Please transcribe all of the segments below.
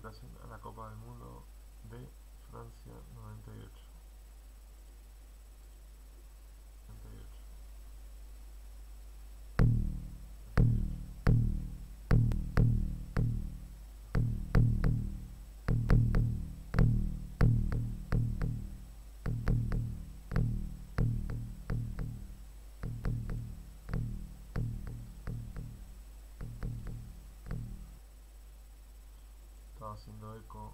clasificación a la Copa del Mundo de Francia 98. Haciendo eco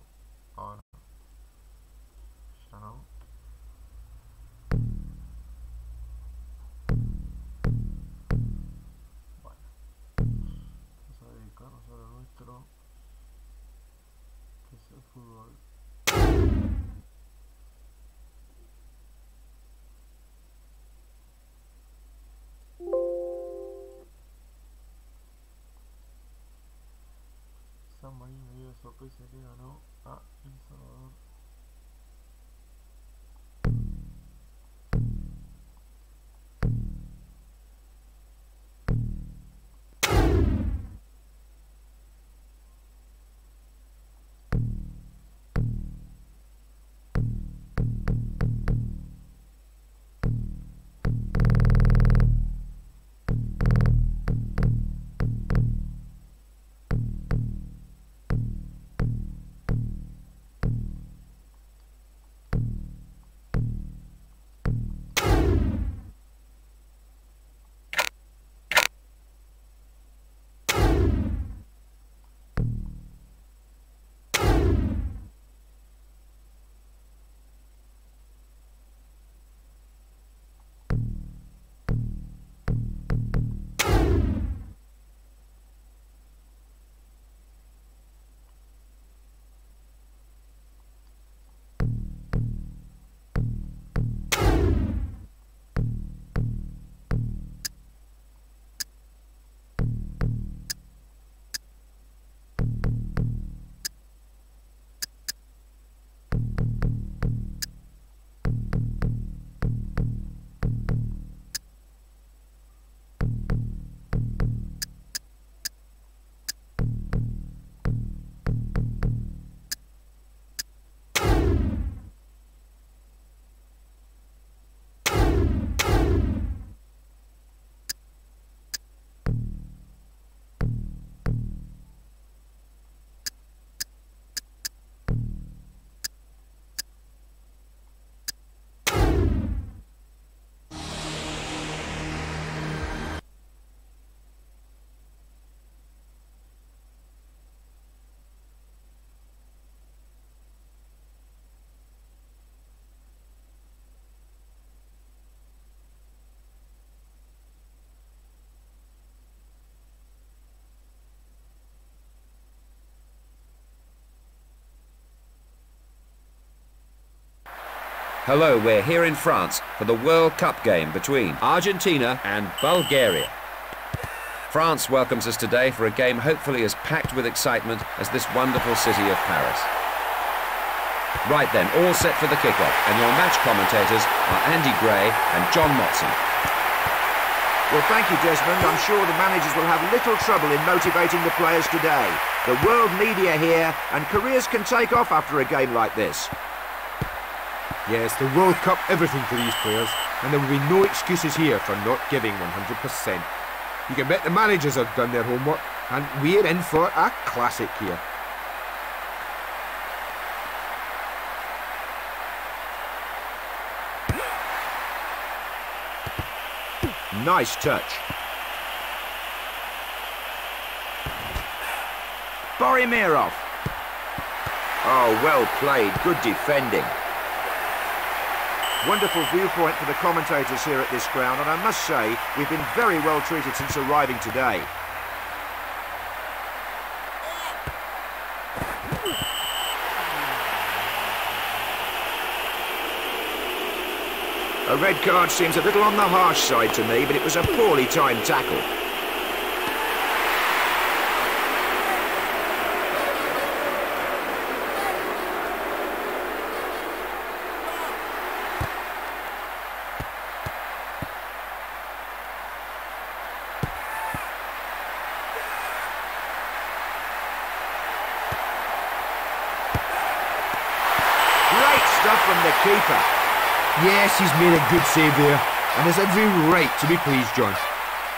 Marino dio sorpresa que ganó a El Salvador. Hello, we're here in France for the World Cup game between Argentina and Bulgaria. France welcomes us today for a game hopefully as packed with excitement as this wonderful city of Paris. Right then, all set for the kickoff, and your match commentators are Andy Gray and John Motson. Well, thank you, Desmond. I'm sure the managers will have little trouble in motivating the players today. The world media here, and careers can take off after a game like this. Yes, the World Cup, everything for these players, and there will be no excuses here for not giving 100%. You can bet the managers have done their homework, and we're in for a classic here. Nice touch. Borimirov. Oh, well played. Good defending. Wonderful viewpoint for the commentators here at this ground, and I must say, we've been very well treated since arriving today. A red card seems a little on the harsh side to me, but it was a poorly timed tackle. He's made a good save there, and there's every right to be pleased, John.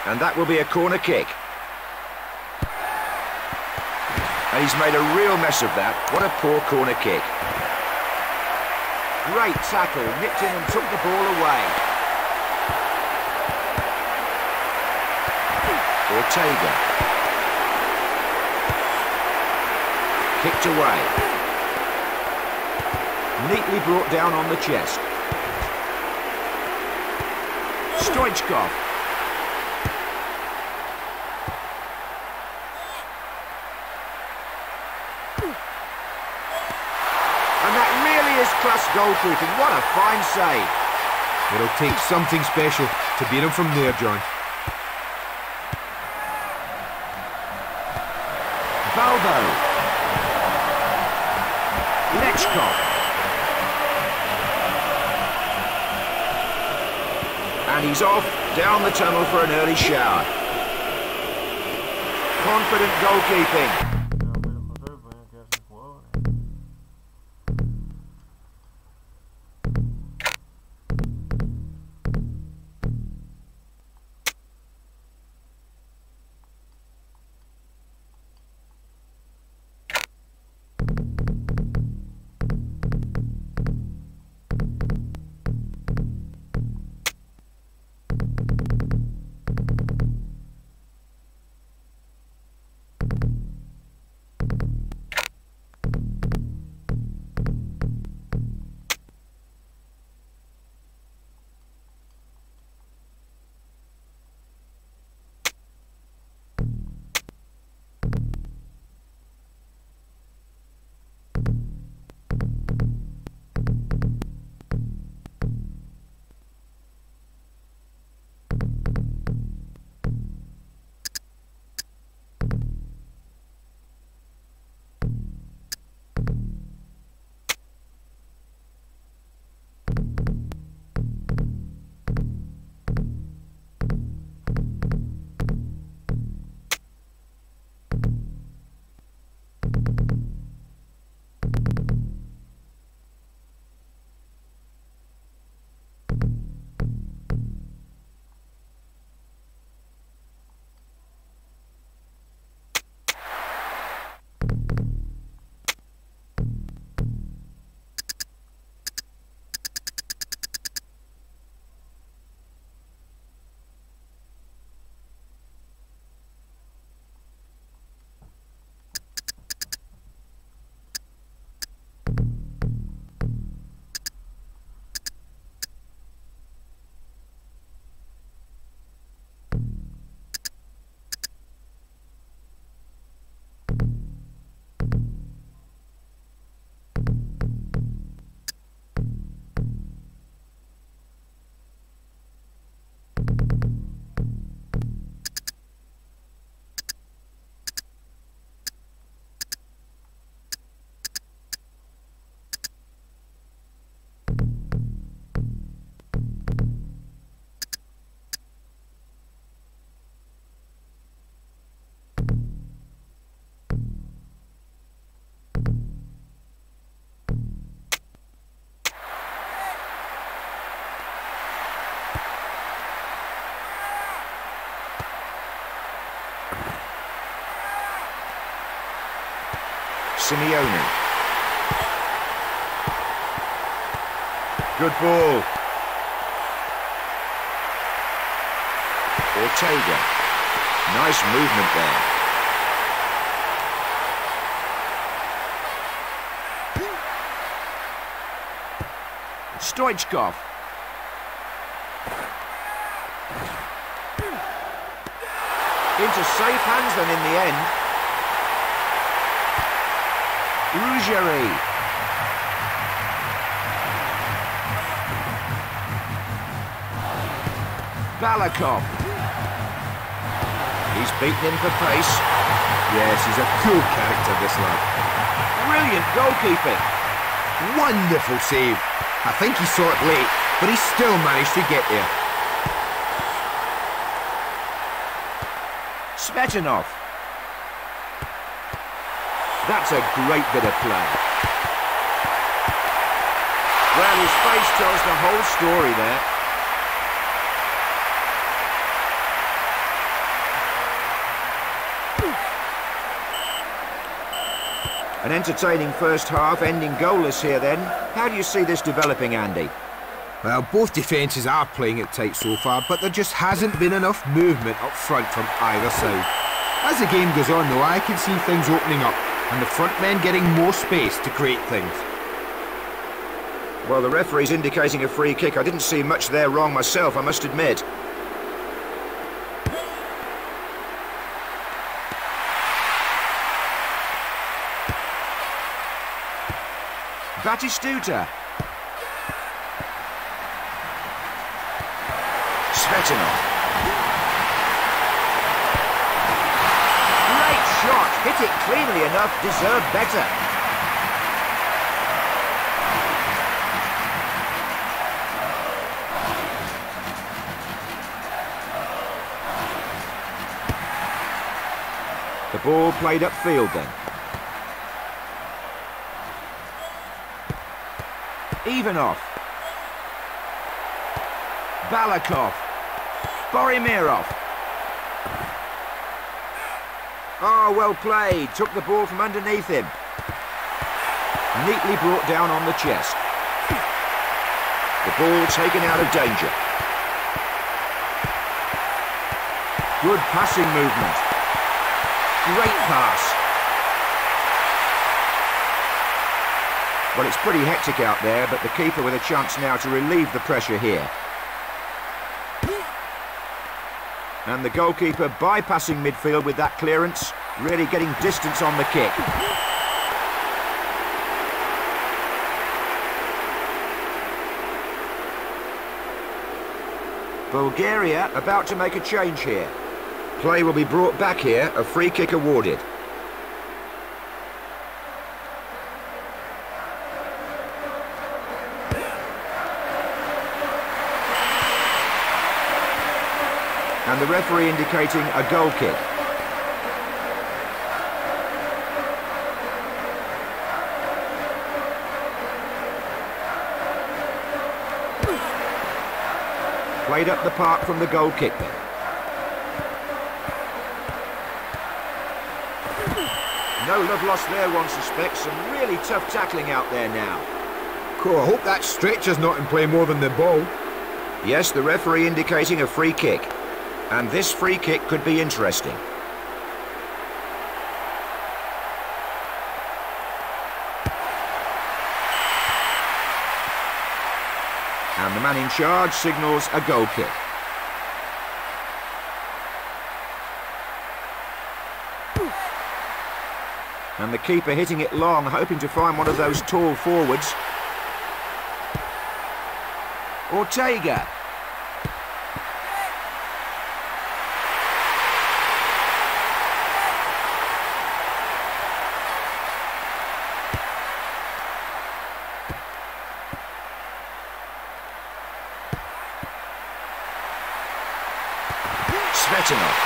And that will be a corner kick. And he's made a real mess of that. What a poor corner kick. Great tackle, nipped in and took the ball away. Ortega. Kicked away. Neatly brought down on the chest. Stoichkov. And that really is class goalkeeping. What a fine save. It'll take something special to beat him from there, John. Balbo. And he's off down the tunnel for an early shower. Confident goalkeeping. Simeone. Good ball. Ortega. Nice movement there. Stoichkov. Into safe hands then in the end. Rougerie. Balakov. He's beaten him for pace. Yes, he's a cool character, this lad. Brilliant goalkeeping. Wonderful save. I think he saw it late, but he still managed to get there. Smetanov. That's a great bit of play. Well, his face tells the whole story there. An entertaining first half, ending goalless here then. How do you see this developing, Andy? Well, both defences are playing it tight so far, but there just hasn't been enough movement up front from either side. As the game goes on, though, I can see things opening up, and the front men getting more space to create things. Well, the referee's indicating a free kick. I didn't see much there wrong myself, I must admit. Batistuta. Svetinov. Great shot. Hit it Deserved better. The ball played upfield then. Ivanov. Balakov. Borimirov. Oh, well played. Took the ball from underneath him. Neatly brought down on the chest. The ball taken out of danger. Good passing movement. Great pass. Well, it's pretty hectic out there, but the keeper with a chance now to relieve the pressure here. And the goalkeeper bypassing midfield with that clearance, really getting distance on the kick. Bulgaria about to make a change here. Play will be brought back here, a free kick awarded. And the referee indicating a goal kick. Played up the park from the goal kick then. No love lost there, one suspects. Some really tough tackling out there now. Cool, I hope that stretcher's not in play more than the ball. Yes, the referee indicating a free kick. And this free kick could be interesting. And the in charge signals a goal kick. And the keeper hitting it long, hoping to find one of those tall forwards. Ortega. Svetinov.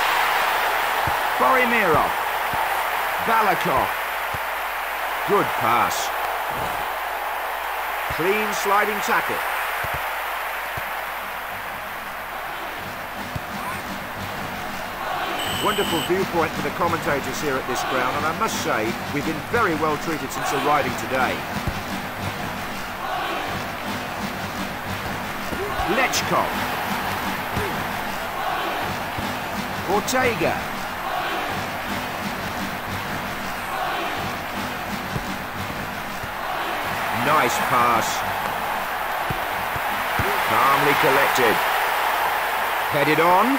Borimirov. Balakov. Good pass. Clean sliding tackle. Wonderful viewpoint for the commentators here at this ground, and I must say, we've been very well treated since arriving today. Lechkov. Ortega. Nice pass. Calmly collected. Headed on.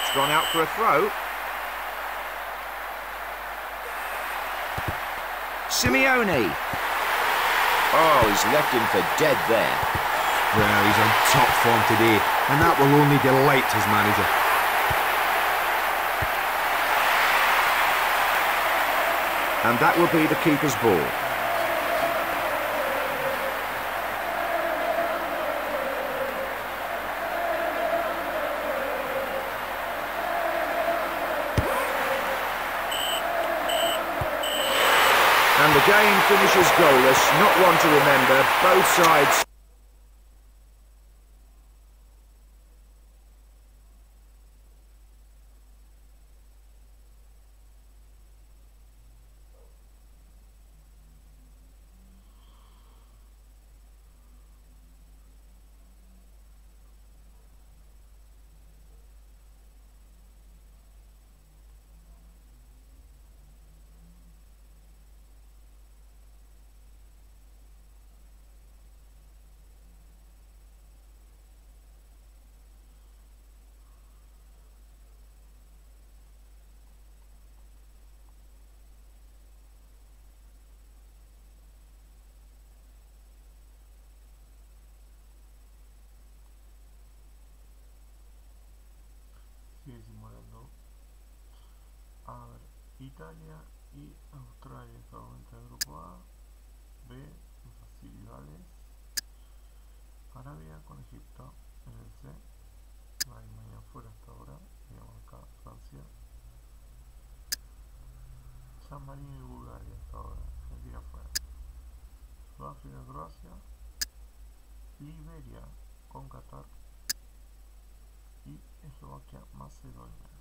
It's gone out for a throw. Simeone. Oh, he's left him for dead there. Well, he's on top form today, and that will only delight his manager. And that will be the keeper's ball. And the The game finishes goalless, not one to remember. Both sides Italia y Australia. Entre el grupo A, B, y Gales, Arabia con Egipto en el C, Alemania fuera hasta ahora, digamos acá Francia, San Marino y Bulgaria hasta ahora, Argentina fuera, Sudáfrica, Croacia, Liberia con Qatar. Y Eslovaquia, Macedonia.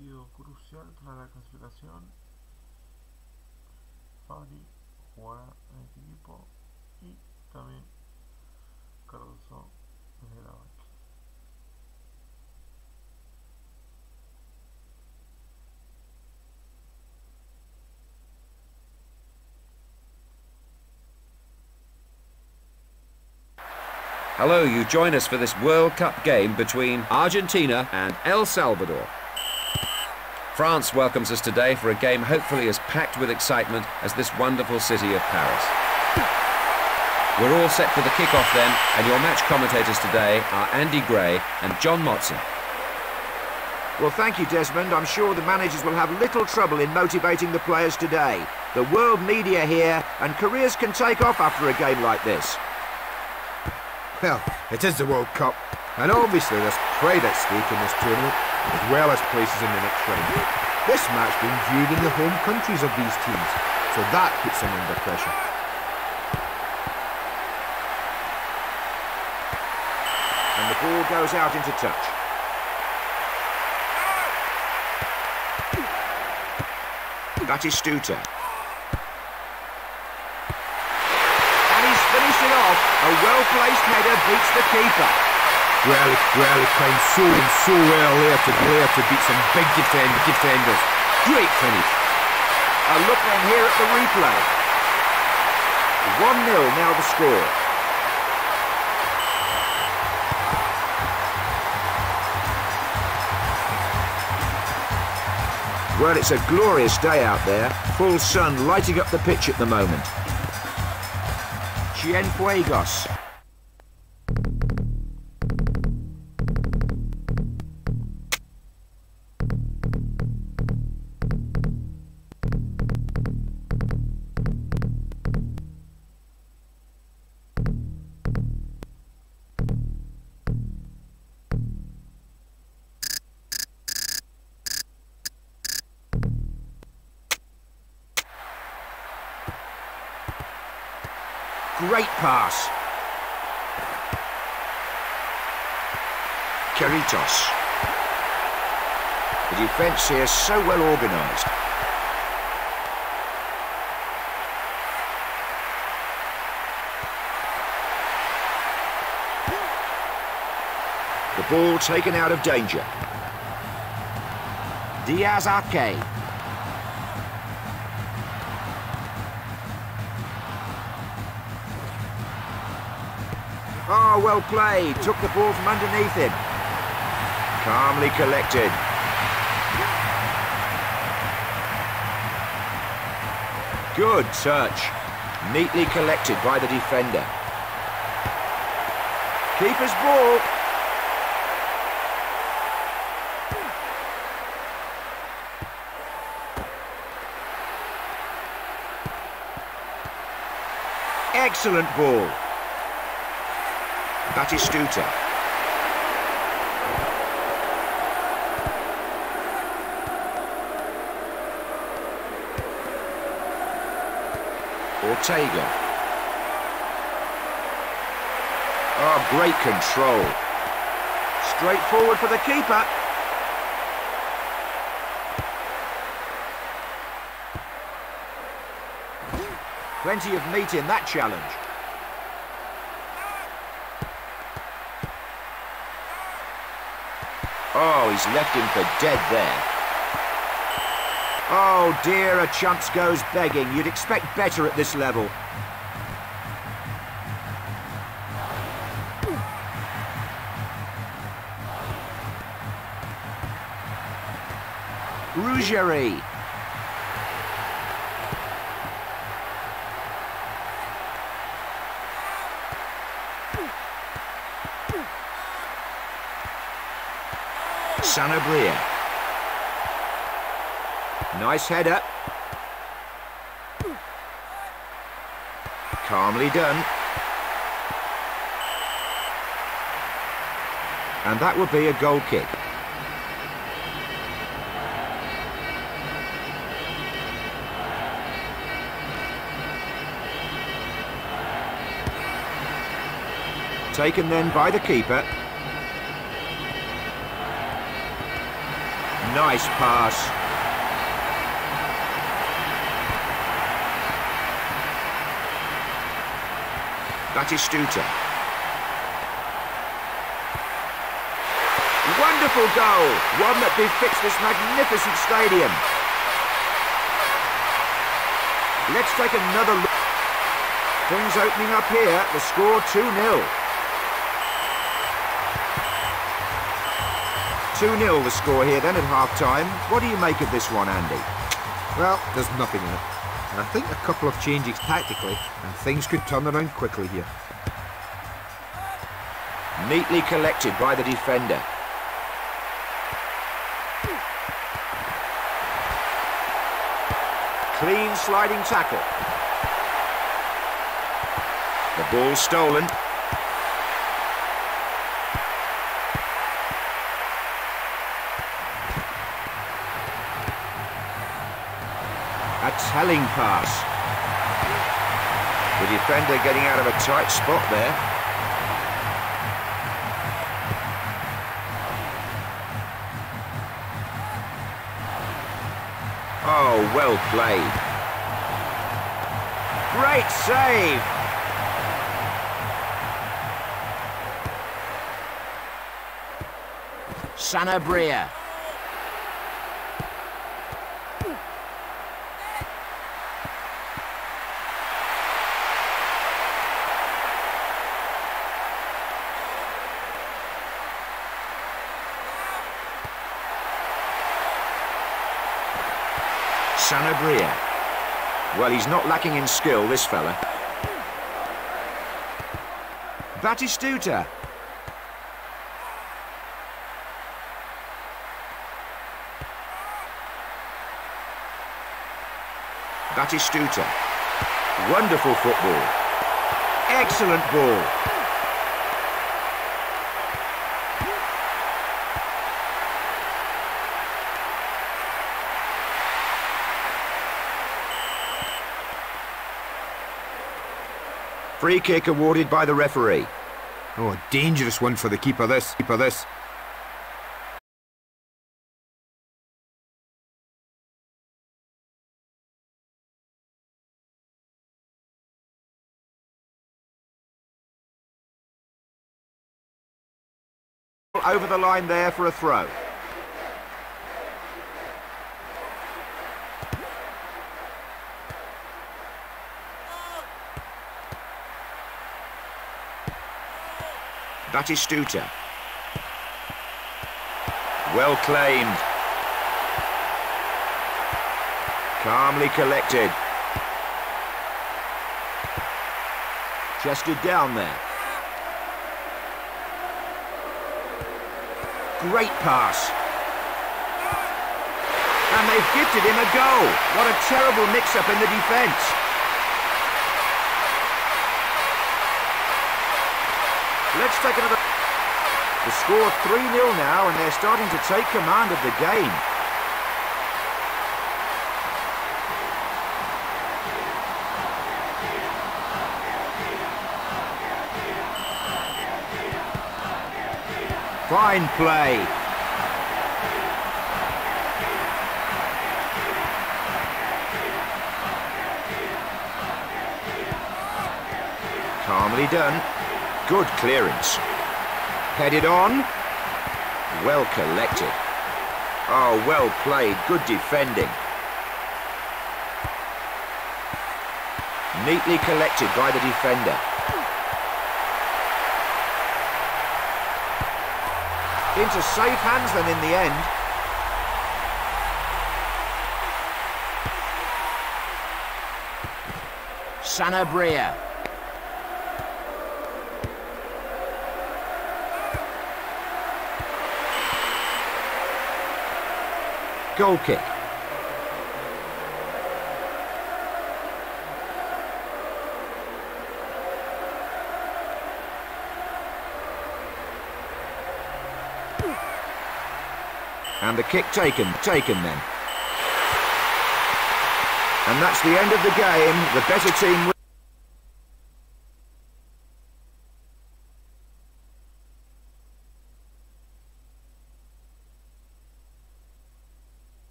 Partido crucial para la clasificación. Fabri jugará en este equipo y también Cardoso desde la banca. Hello, you join us for this World Cup game between Argentina and El Salvador. France welcomes us today for a game hopefully as packed with excitement as this wonderful city of Paris. We're all set for the kick-off then, and your match commentators today are Andy Gray and John Motson. Well, thank you, Desmond. I'm sure the managers will have little trouble in motivating the players today. The world media here, and careers can take off after a game like this. Well, it is the World Cup, and obviously there's pride at stake in this tournament, as well as places in the next round. This match being viewed in the home countries of these teams, so that puts them under pressure. And the ball goes out into touch. Batistuta. And he's finished it off. A well-placed header beats the keeper. Well, he climbed so and so well there to Blair to beat some big defend defenders. Great finish. A look then here at the replay. 1-0 now the score. Well, it's a glorious day out there. Full sun lighting up the pitch at the moment. Cienfuegos. here so well organised. The ball taken out of danger. Diaz Arce. Ah, oh, well played. Took the ball from underneath him. Calmly collected. Good touch. Neatly collected by the defender. Keeper's ball. Excellent ball. Batistuta. Ortega. Oh, great control. Straight forward for the keeper. Plenty of meat in that challenge. Oh, he's left him for dead there. Oh dear, a chance goes begging. You'd expect better at this level. Rougerie. Sanabria. Nice header. Calmly done. And that would be a goal kick. Taken then by the keeper. Nice pass. Batistuta. Wonderful goal. One that befits this magnificent stadium. Let's take another look. Things opening up here. The score 2-0. 2-0 the score here then at half-time. What do you make of this one, Andy? Well, there's nothing in it. I think a couple of changes tactically, and things could turn around quickly here. Neatly collected by the defender. Clean sliding tackle. The ball stolen. A telling pass. The defender getting out of a tight spot there. Oh, well played. Great save. Sanabria. Well, he's not lacking in skill, this fella. Batistuta. Batistuta. Wonderful football. Excellent ball. Free kick awarded by the referee. Oh, a dangerous one for the keeper this. Keeper this. Over the line there for a throw. Batistuta. Well claimed. Calmly collected. Chested down there. Great pass. And they've gifted him a goal. What a terrible mix-up in the defence. Let's take another... The score 3-0 now, and they're starting to take command of the game. Fine play. Calmly done. Good clearance. Headed on. Well collected. Oh, well played. Good defending. Neatly collected by the defender. Into safe hands then in the end. Sanabria. Goal kick. And the kick taken, taken then. And that's the end of the game. The better team...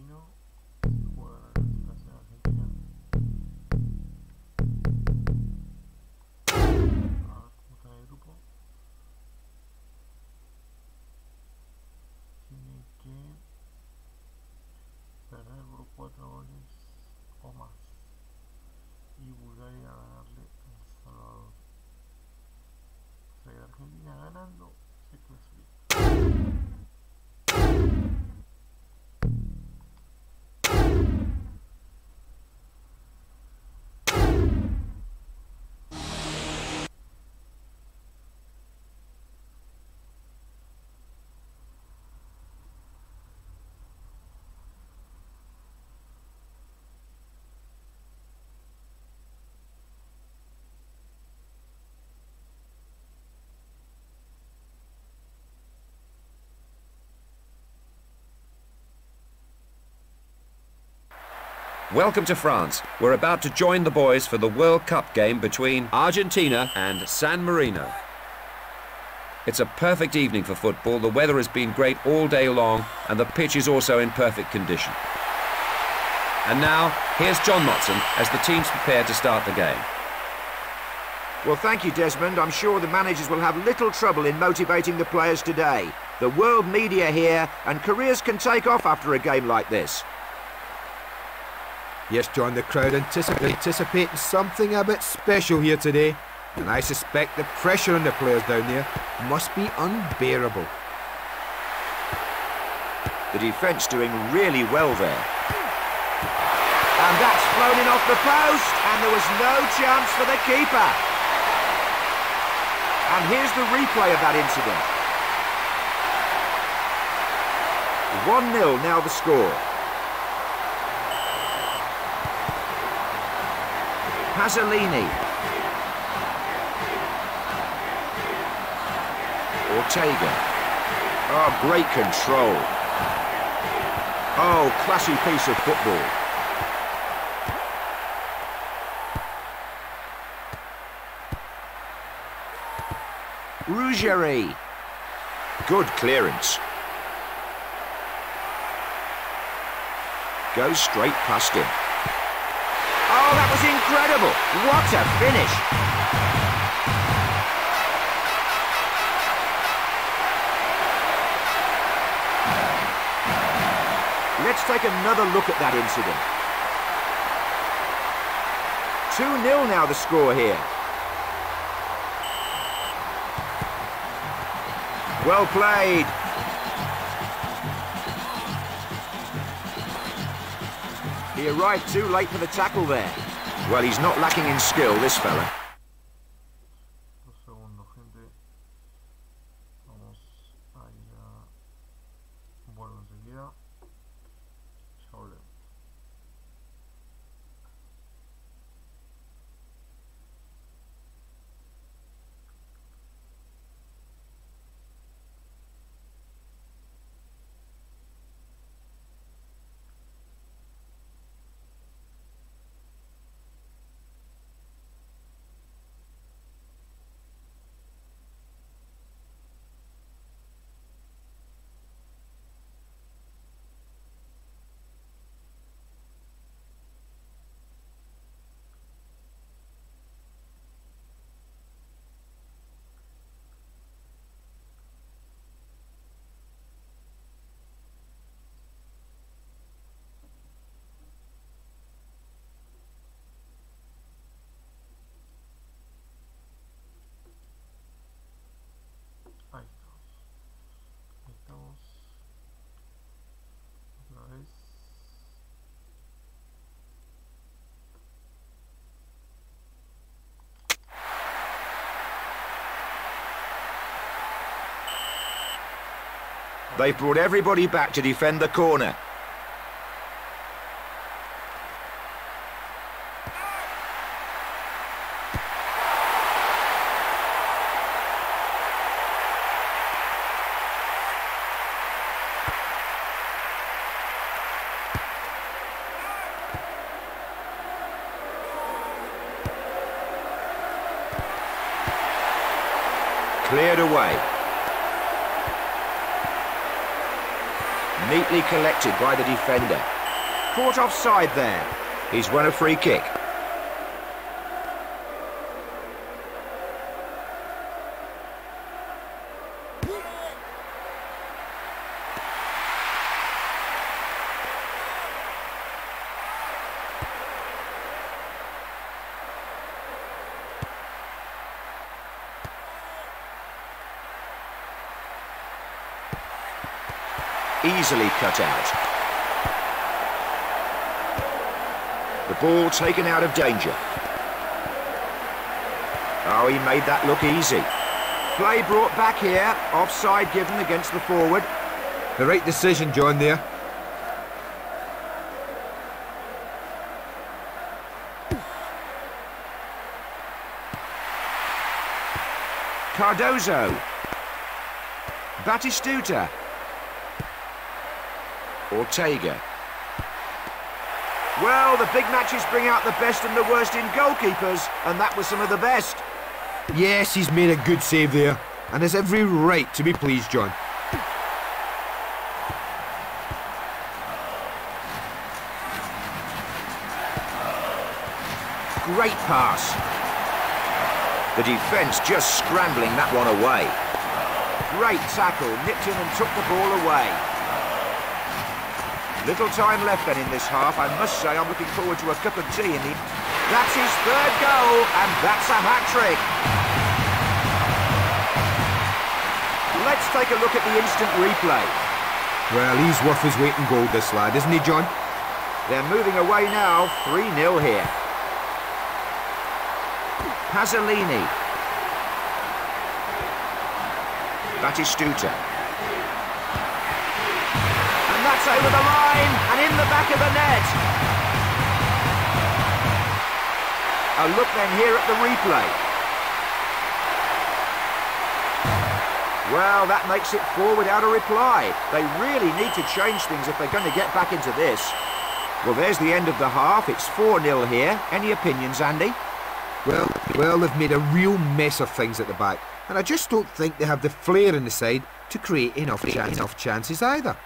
Latino Welcome to France. We're about to join the boys for the World Cup game between Argentina and San Marino. It's a perfect evening for football. The weather has been great all day long and the pitch is also in perfect condition. And now, here's John Motson as the teams prepare to start the game. Well, thank you, Desmond. I'm sure the managers will have little trouble in motivating the players today. The world media here, and careers can take off after a game like this. Yes, John, the crowd anticipate, anticipating something a bit special here today. And I suspect the pressure on the players down there must be unbearable. The defence doing really well there. And that's flown in off the post, and there was no chance for the keeper. And here's the replay of that incident. 1-0 now the score. Pasolini. Ortega. Oh, great control. Oh, classy piece of football. Rougerie. Good clearance. Goes straight past him. Incredible. What a finish. Let's take another look at that incident. 2-0 now the score here. Well played. He arrived too late for the tackle there. Well, he's not lacking in skill, this fella. They've brought everybody back to defend the corner. Cleared away. Collected by the defender. Caught offside there. He's won a free kick. Easily cut out. The ball taken out of danger. Oh, he made that look easy. Play brought back here. Offside given against the forward. The right decision, John, there. Cardozo. Batistuta. Ortega. Well, the big matches bring out the best and the worst in goalkeepers, and that was some of the best. Yes, he's made a good save there. and has every right to be pleased, John. Great pass. The defence just scrambling that one away. Great tackle, nipped in and took the ball away. Little time left then in this half. I must say I'm looking forward to a cup of tea in the... That's his third goal, and that's a hat-trick. Let's take a look at the instant replay. Well, he's worth his weight in gold, this lad, isn't he, John? They're moving away now, 3-0 here. Pasolini. Batistuta. And that's over the line and in the back of the net. A look then here at the replay. Well, that makes it four without a reply. They really need to change things if they're going to get back into this. Well, there's the end of the half. It's 4-0 here. Any opinions, Andy? Well, well, they've made a real mess of things at the back, and I just don't think they have the flair in the side to create enough, enough chances either.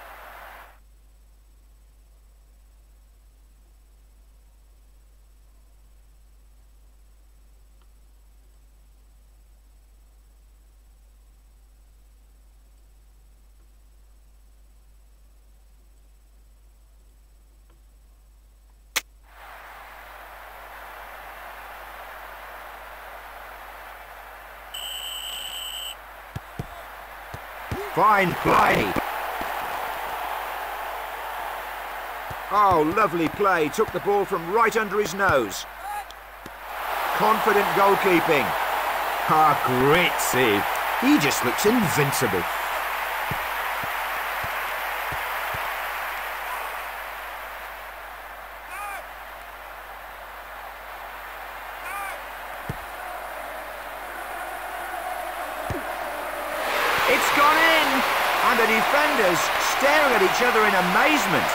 Fine play. Oh, lovely play. Took the ball from right under his nose. Confident goalkeeping. Ah, great save. He just looks invincible. It's gone in! And the defenders staring at each other in amazement.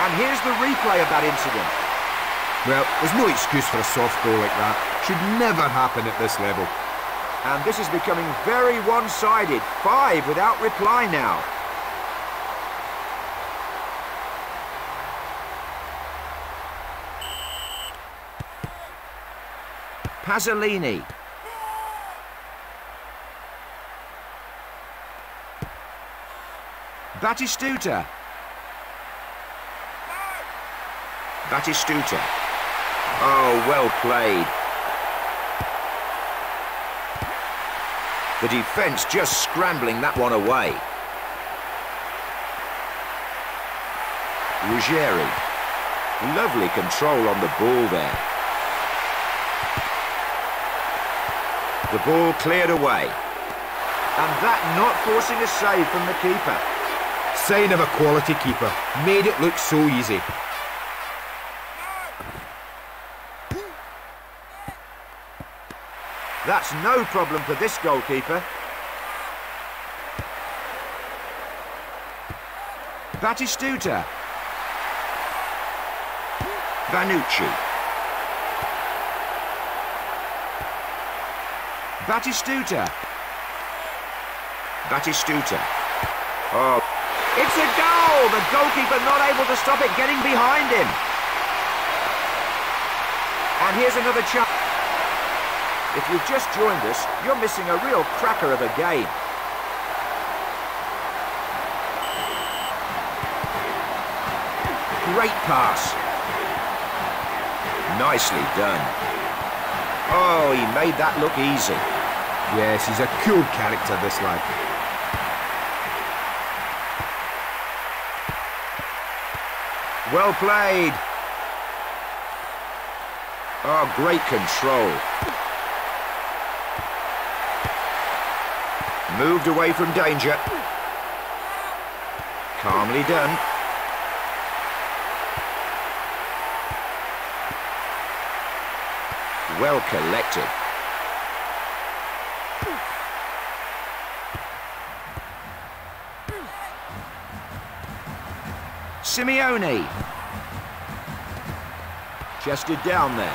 And here's the replay of that incident. Well, there's no excuse for a soft goal like that. Should never happen at this level. And this is becoming very one-sided. Five without reply now. Pasolini. Batistuta. Batistuta. Oh, well played. The defence just scrambling that one away. Ruggieri. Lovely control on the ball there. The ball cleared away. And that not forcing a save from the keeper. Sign of a quality keeper. Made it look so easy. That's no problem for this goalkeeper. Batistuta. Vanucci. Batistuta. Batistuta. Oh, it's a goal! The goalkeeper not able to stop it getting behind him. And here's another chance. If you've just joined us, you're missing a real cracker of a game. Great pass. Nicely done. Oh, he made that look easy. Yes, he's a cool character, this lad. Well played. Oh, great control. Moved away from danger. Calmly done. Well collected. Simeone. Chested down there.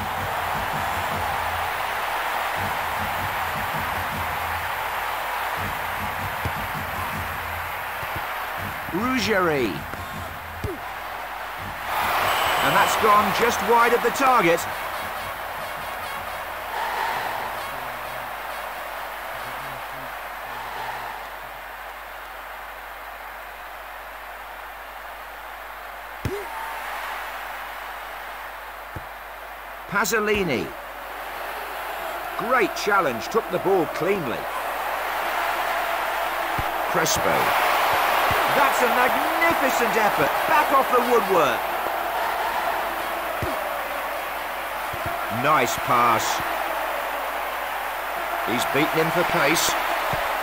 Rougerie. And that's gone just wide of the target. Pasolini. Great challenge, took the ball cleanly. Crespo. That's a magnificent effort, back off the woodwork. Nice pass. He's beaten him for pace.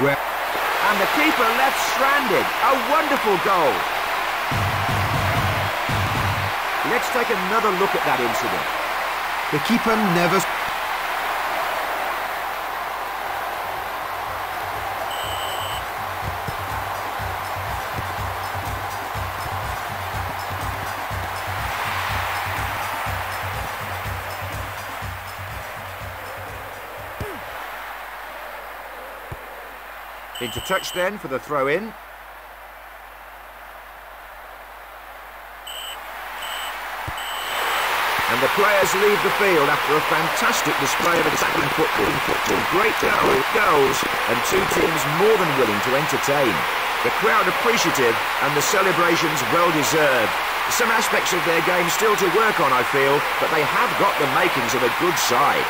And the keeper left stranded. A wonderful goal. Let's take another look at that incident. The keeper never... Into touch then for the throw in. And the players leave the field after a fantastic display of attacking football. football. Great goal- goals and two teams more than willing to entertain. The crowd appreciative and the celebrations well deserved. Some aspects of their game still to work on, I feel, but they have got the makings of a good side.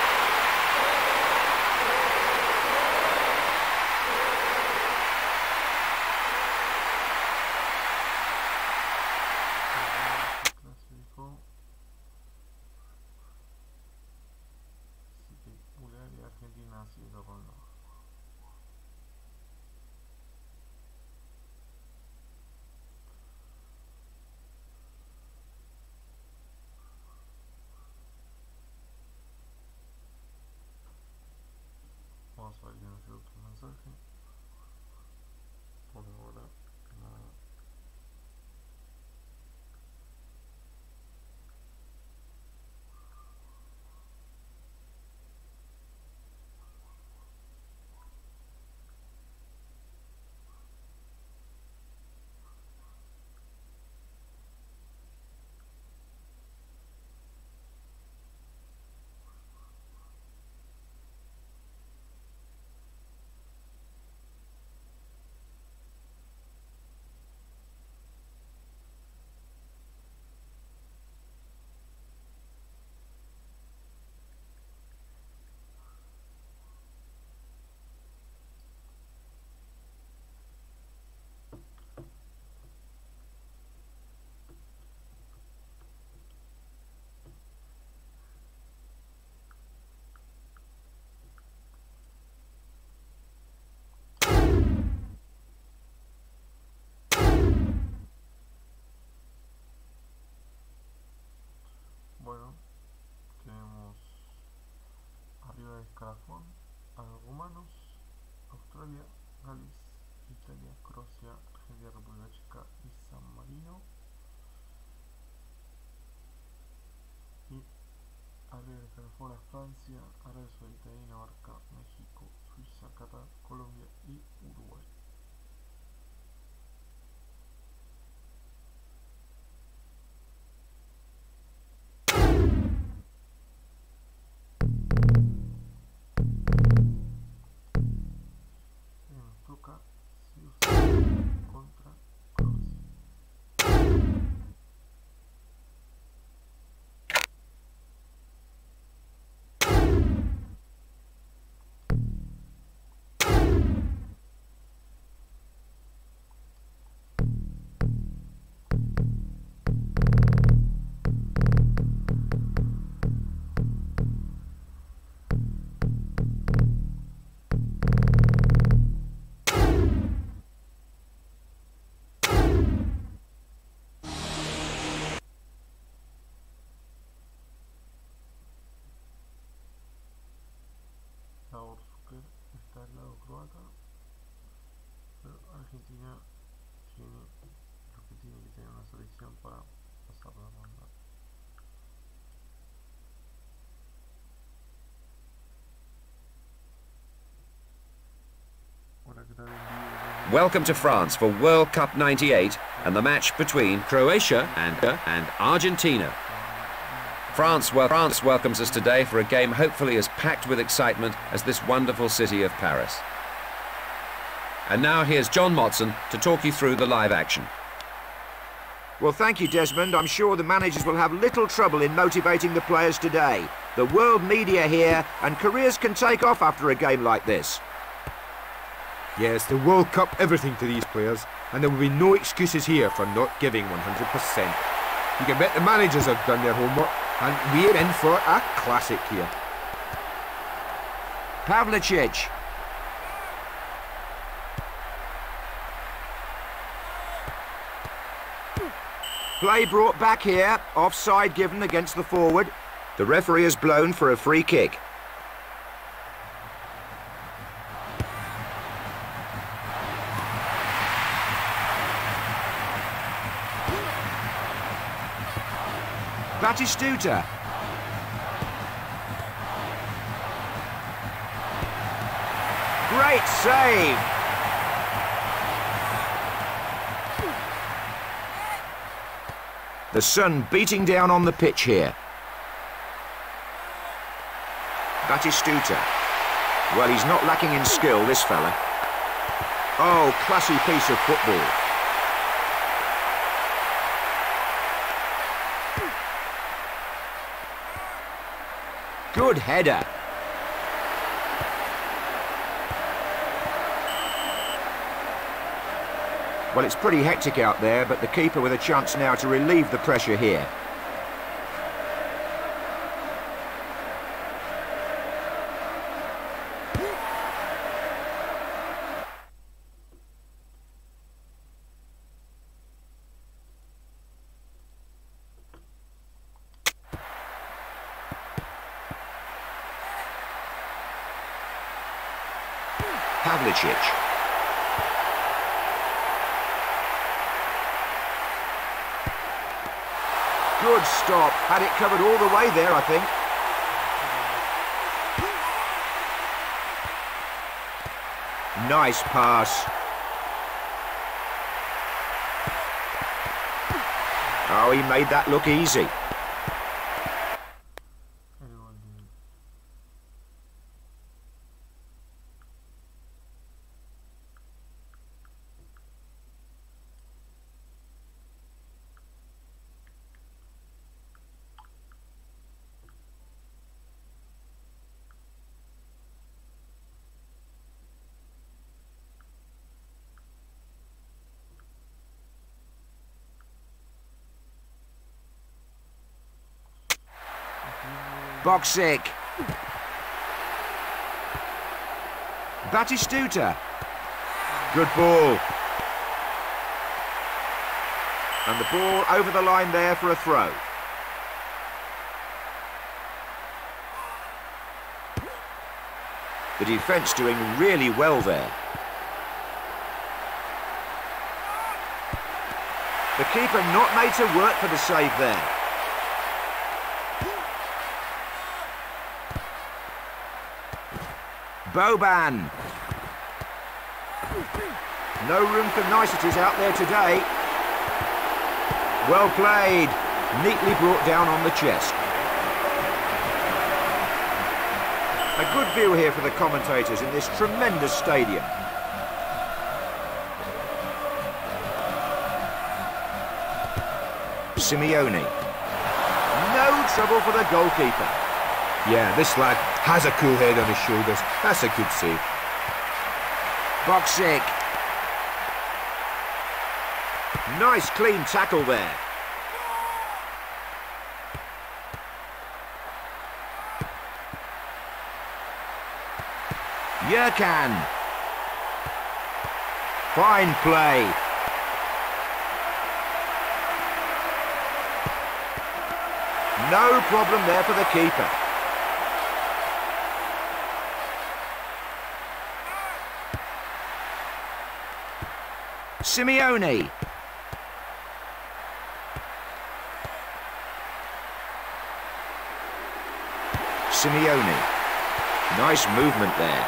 Australia, Gales, Italia, Croacia, Argentina, República Checa y San Marino. Y arriba del escalafón a Francia, Arabia Saudita, Dinamarca, México, Suiza, Qatar, Colombia y Uruguay. Croata, pero Argentina tiene que tiene una selección para pasar la ronda. Welcome to France for World Cup 98 and the match between Croatia and, and Argentina. France, well, France welcomes us today for a game hopefully as packed with excitement as this wonderful city of Paris. And now here's John Motson to talk you through the live action. Well, thank you, Desmond. I'm sure the managers will have little trouble in motivating the players today. The world media here, and careers can take off after a game like this. Yes, the World Cup everything to these players, and there will be no excuses here for not giving 100%. You can bet the managers have done their homework, and we're in for a classic here. Pavlicic. Play brought back here, offside given against the forward. The referee has blown for a free kick. Batistuta. Great save. The sun beating down on the pitch here. Batistuta. Well, he's not lacking in skill, this fella. Oh, classy piece of football. Good header. Well, it's pretty hectic out there, but the keeper with a chance now to relieve the pressure here. Pavlicic. Good stop. Had it covered all the way there, I think. Nice pass. Oh, he made that look easy. Boksic. Batistuta. Good ball. And the ball over the line there for a throw. The defence doing really well there. The keeper not made to work for the save there. Boban. No room for niceties out there today. Well played. Neatly brought down on the chest. A good view here for the commentators in this tremendous stadium. Simeone. No trouble for the goalkeeper. Yeah, this lad has a cool head on his shoulders. That's a good save. Boksic. Nice clean tackle there. Jerkan. Fine play. No problem there for the keeper. Simeone. Simeone. Nice movement there.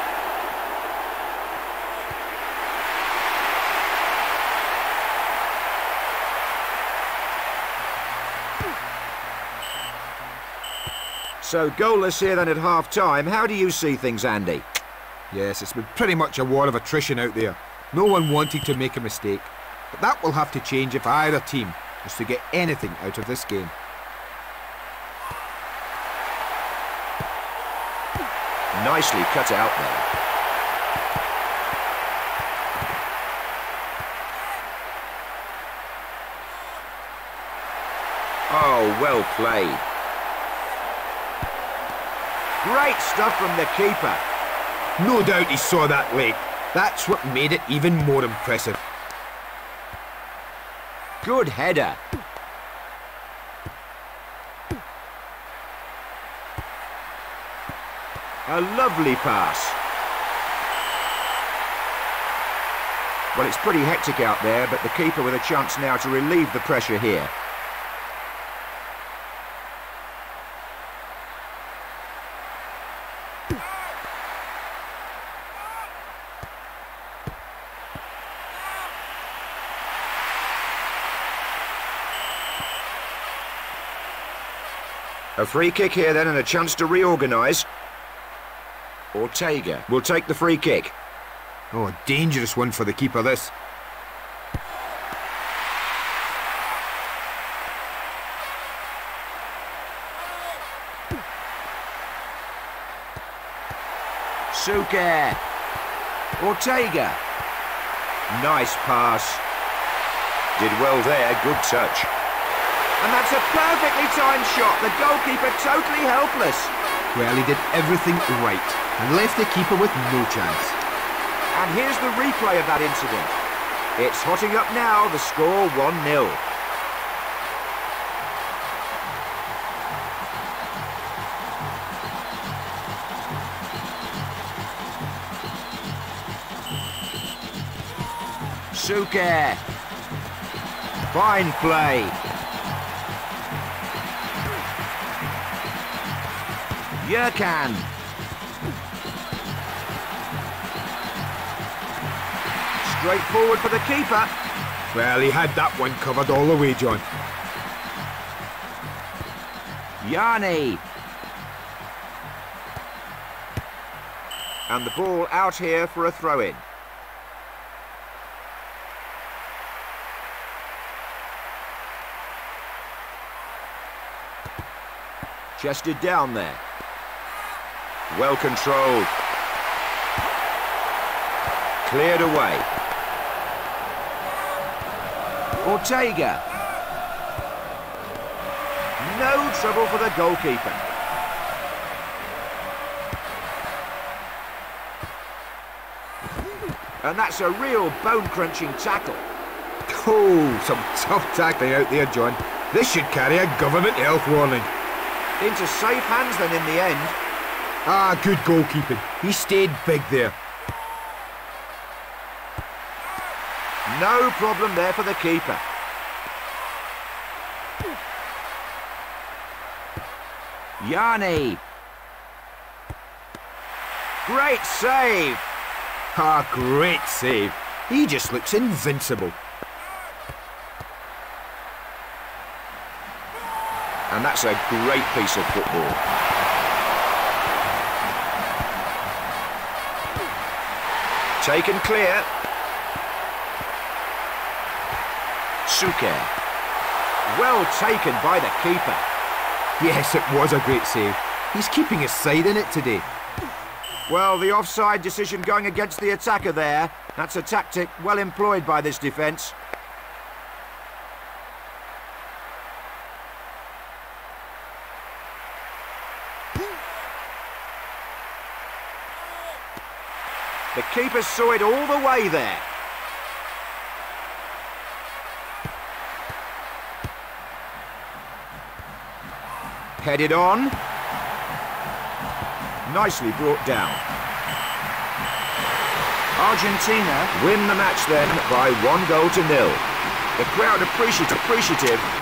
So goalless here then at half-time. How do you see things, Andy? Yes, it's been pretty much a war of attrition out there. No one wanted to make a mistake. But that will have to change if either team is to get anything out of this game. Nicely cut out there. Oh, well played. Great stuff from the keeper. No doubt he saw that late. That's what made it even more impressive. Good header. A lovely pass. Well, it's pretty hectic out there, but the keeper with a chance now to relieve the pressure here. A free kick here then and a chance to reorganise. Ortega will take the free kick. Oh, a dangerous one for the keeper, this. Suker. Ortega. Nice pass. Did well there, good touch. And that's a perfectly timed shot. The goalkeeper totally helpless. Well, he did everything right and left the keeper with no chance. And here's the replay of that incident. It's hotting up now, the score 1-0. Suker. Fine play. Jerkan. Straight forward for the keeper. Well, he had that one covered all the way, John. Yanni. And the ball out here for a throw-in. Chested down there. Well controlled. Cleared away. Ortega. No trouble for the goalkeeper. And that's a real bone-crunching tackle. Oh, some tough tackling out there, John. This should carry a government health warning. Into safe hands then in the end. Ah, good goalkeeping. He stayed big there. No problem there for the keeper. Yanni. Great save. Ah, great save. He just looks invincible. And that's a great piece of football. Taken clear. Suker. Well taken by the keeper. Yes, it was a great save. He's keeping his side in it today. Well, the offside decision going against the attacker there. That's a tactic well employed by this defence. Keeper saw it all the way there. Headed on. Nicely brought down. Argentina win the match then by one goal to nil. The crowd appreciative, appreciative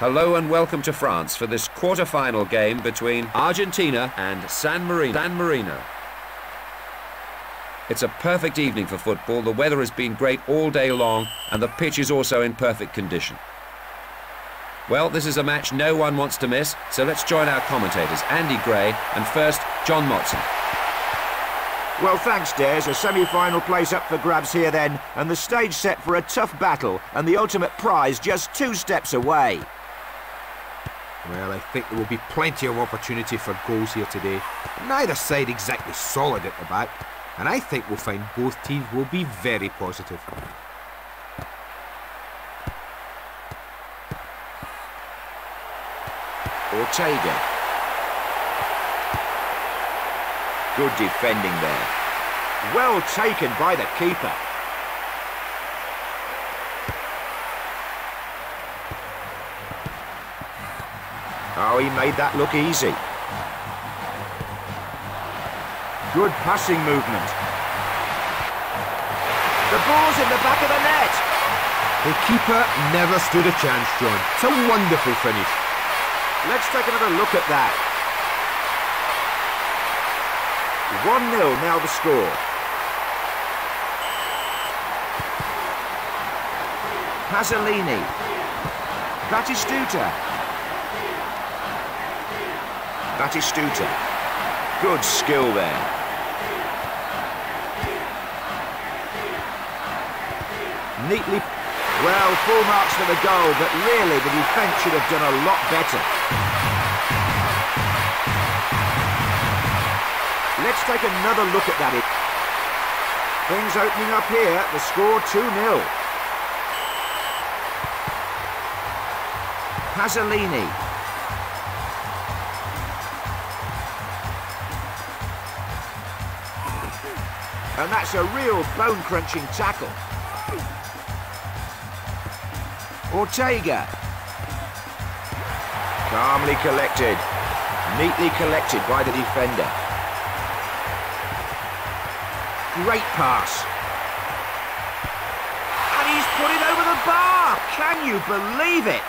Hello and welcome to France for this quarter-final game between Argentina and San Marino. San Marino. It's a perfect evening for football. The weather has been great all day long and the pitch is also in perfect condition. Well, this is a match no one wants to miss, so let's join our commentators, Andy Gray and first, John Motson. Well, thanks, Des. A semi-final place up for grabs here then, and the stage set for a tough battle, and the ultimate prize just two steps away. Well, I think there will be plenty of opportunity for goals here today. Neither side exactly solid at the back, and I think we'll find both teams will be very positive. Ortega. Good defending there. Well taken by the keeper. Oh, he made that look easy. Good passing movement. The ball's in the back of the net. The keeper never stood a chance, John. It's a wonderful finish. Let's take another look at that. 1-0 now the score. Pasolini. Batistuta. Batistuta. Good skill there. Neatly... Well, full marks for the goal, but really the defence should have done a lot better. Let's take another look at that. Things opening up here. The score 2-0. Pasolini. And that's a real bone-crunching tackle. Ortega. Calmly collected. Neatly collected by the defender. Great pass. And he's put it over the bar. Can you believe it?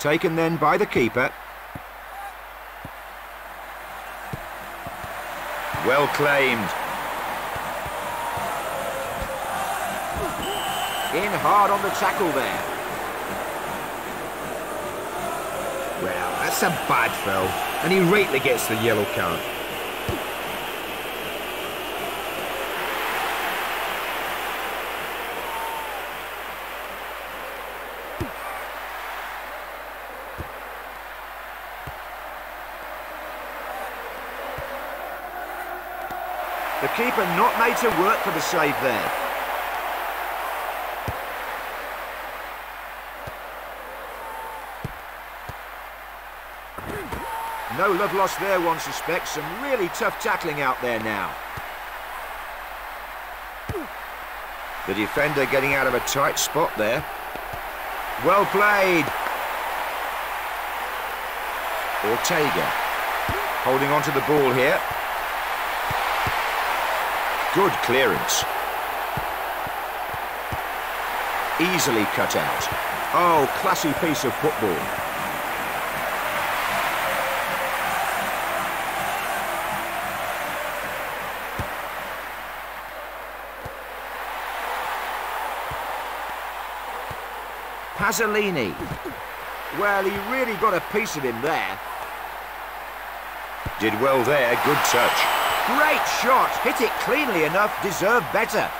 Taken then by the keeper. Well claimed. In hard on the tackle there. Well, that's a bad foul, and he rightly gets the yellow card. The keeper not made to work for the save there. No love lost there, one suspects. Some really tough tackling out there now. The defender getting out of a tight spot there. Well played. Ortega holding on to the ball here. Good clearance. Easily cut out. Oh, classy piece of football. Pasolini. Well, he really got a piece of him there. Did well there, good touch. Great shot, hit it cleanly enough, deserved better.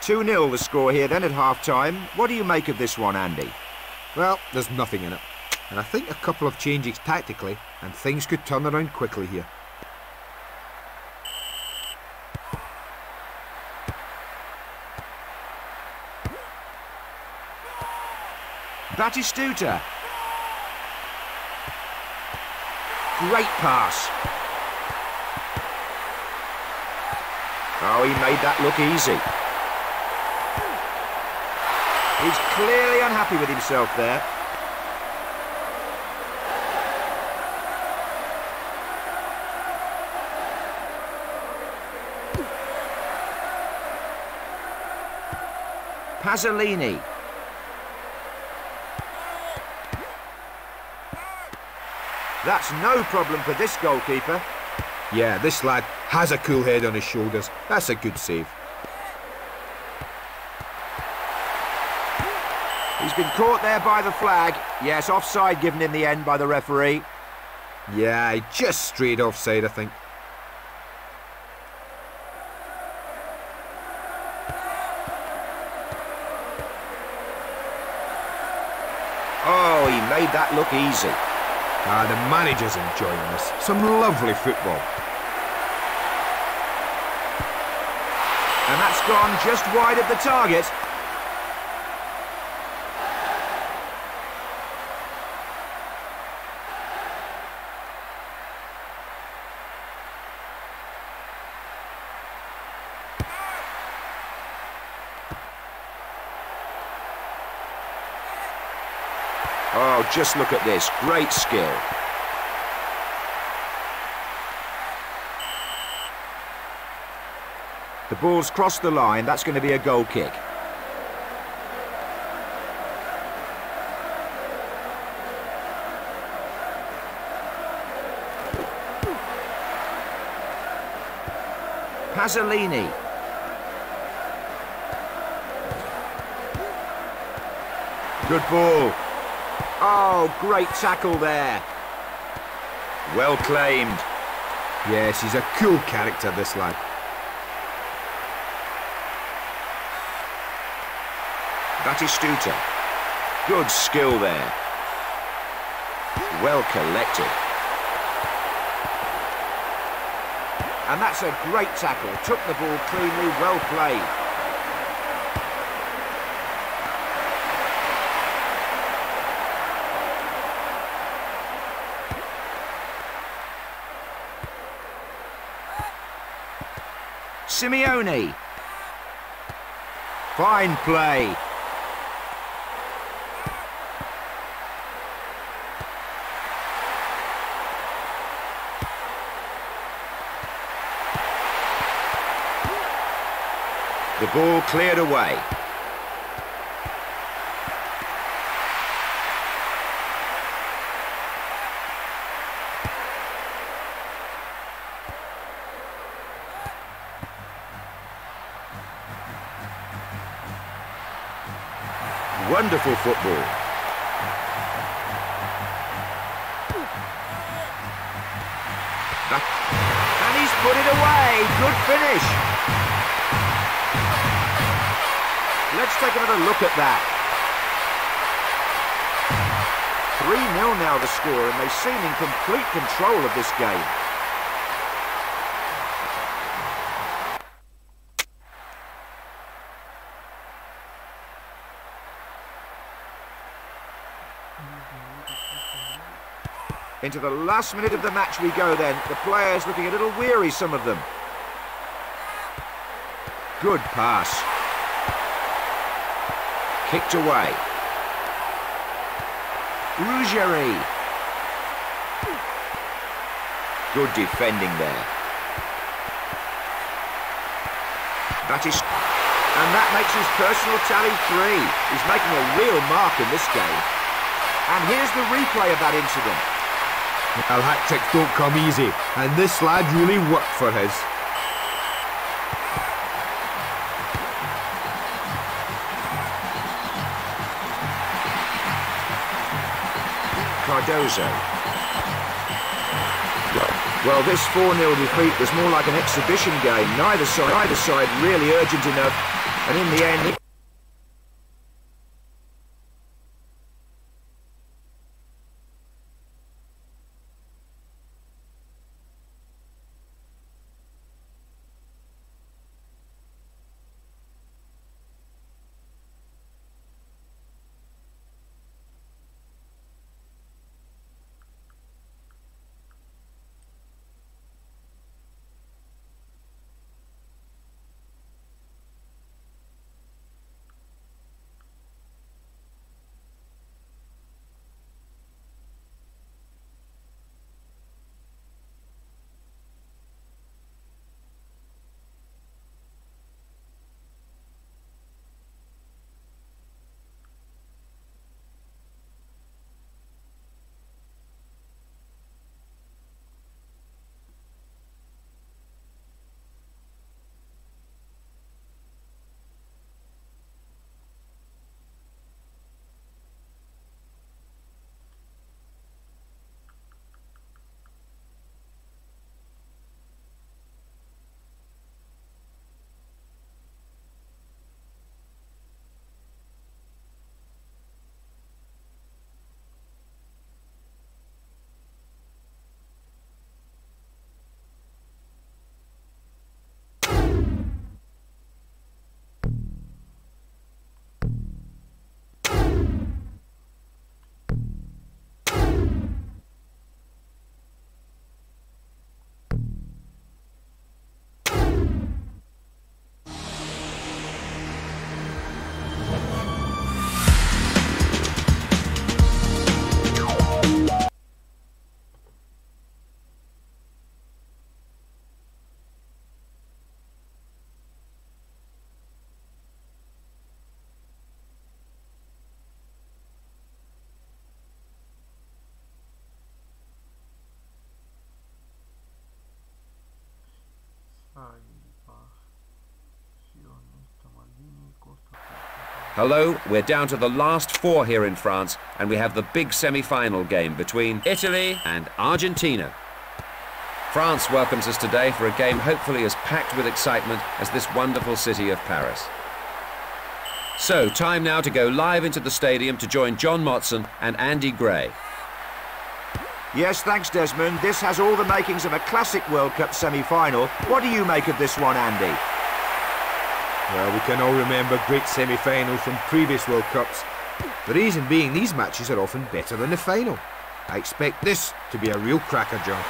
Two 0 the score here then at half-time. What do you make of this one, Andy? Well, there's nothing in it. And I think a couple of changes tactically, and things could turn around quickly here. Batistuta. Great pass. Oh, he made that look easy. He's clearly unhappy with himself there. Pasolini. That's no problem for this goalkeeper. Yeah, this lad has a cool head on his shoulders. That's a good save. He's been caught there by the flag. Yes, offside given in the end by the referee. Yeah, he just straight offside, I think. Oh, he made that look easy. Ah, the manager's enjoying this. Some lovely football. And that's gone just wide of the target. Oh, just look at this. Great skill. The ball's crossed the line. That's going to be a goal kick. Pasolini. Good ball. Oh, great tackle there. Well claimed. Yeah, he's a cool character, this lad. Batistuta. Good skill there. Well collected. And that's a great tackle. Took the ball cleanly, well played. Simeone. Fine play. The ball cleared away. Wonderful football. And he's put it away. Good finish. Let's take another look at that. 3-0 now the score, and they seem in complete control of this game. Into the last minute of the match we go then. The players looking a little weary, some of them. Good pass. Kicked away. Ruggieri. Good defending there. That is... And that makes his personal tally three. He's making a real mark in this game. And here's the replay of that incident. Well, hat-tricks don't come easy, and this lad really worked for his. Cardozo. Well, this 4-0 defeat was more like an exhibition game. Neither side, either side really urgent enough, and in the end... Hello, we're down to the last four here in France, and we have the big semi-final game between Italy and Argentina. France welcomes us today for a game hopefully as packed with excitement as this wonderful city of Paris. So, time now to go live into the stadium to join John Motson and Andy Gray. Yes, thanks, Desmond. This has all the makings of a classic World Cup semi-final. What do you make of this one, Andy? Well, we can all remember great semi-finals from previous World Cups. The reason being these matches are often better than the final. I expect this to be a real cracker, John.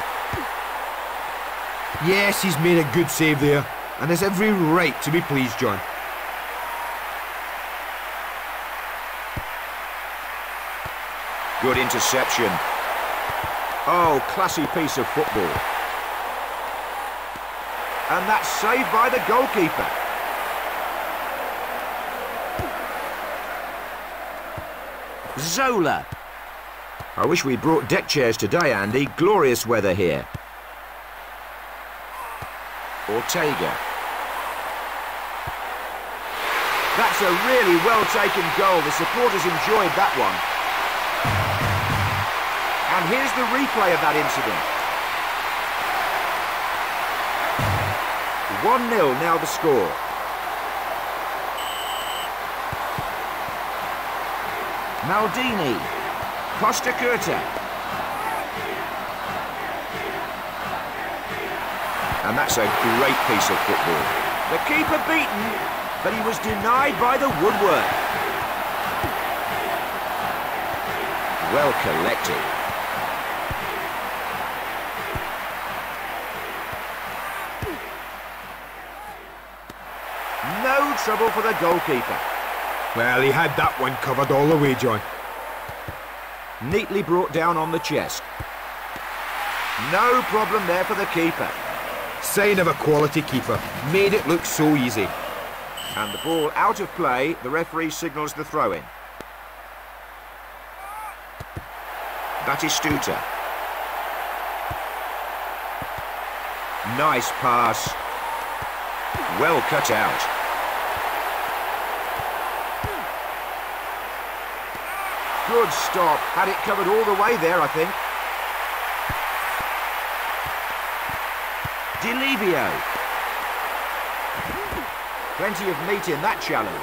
Yes, he's made a good save there, and has every right to be pleased, John. Good interception. Oh, classy piece of football. And that's saved by the goalkeeper. Zola. I wish we brought deck chairs today, Andy. Glorious weather here. Ortega. That's a really well-taken goal. The supporters enjoyed that one. And here's the replay of that incident. 1-0 now the score. Maldini. Costacurta. And that's a great piece of football. The keeper beaten, but he was denied by the woodwork. Well collected. No trouble for the goalkeeper. Well, he had that one covered all the way, John. Neatly brought down on the chest. No problem there for the keeper. Sign of a quality keeper. Made it look so easy. And the ball out of play, the referee signals the throw-in. Batistuta. Nice pass. Well cut out. Good stop. Had it covered all the way there, I think. Di Livio. Plenty of meat in that challenge.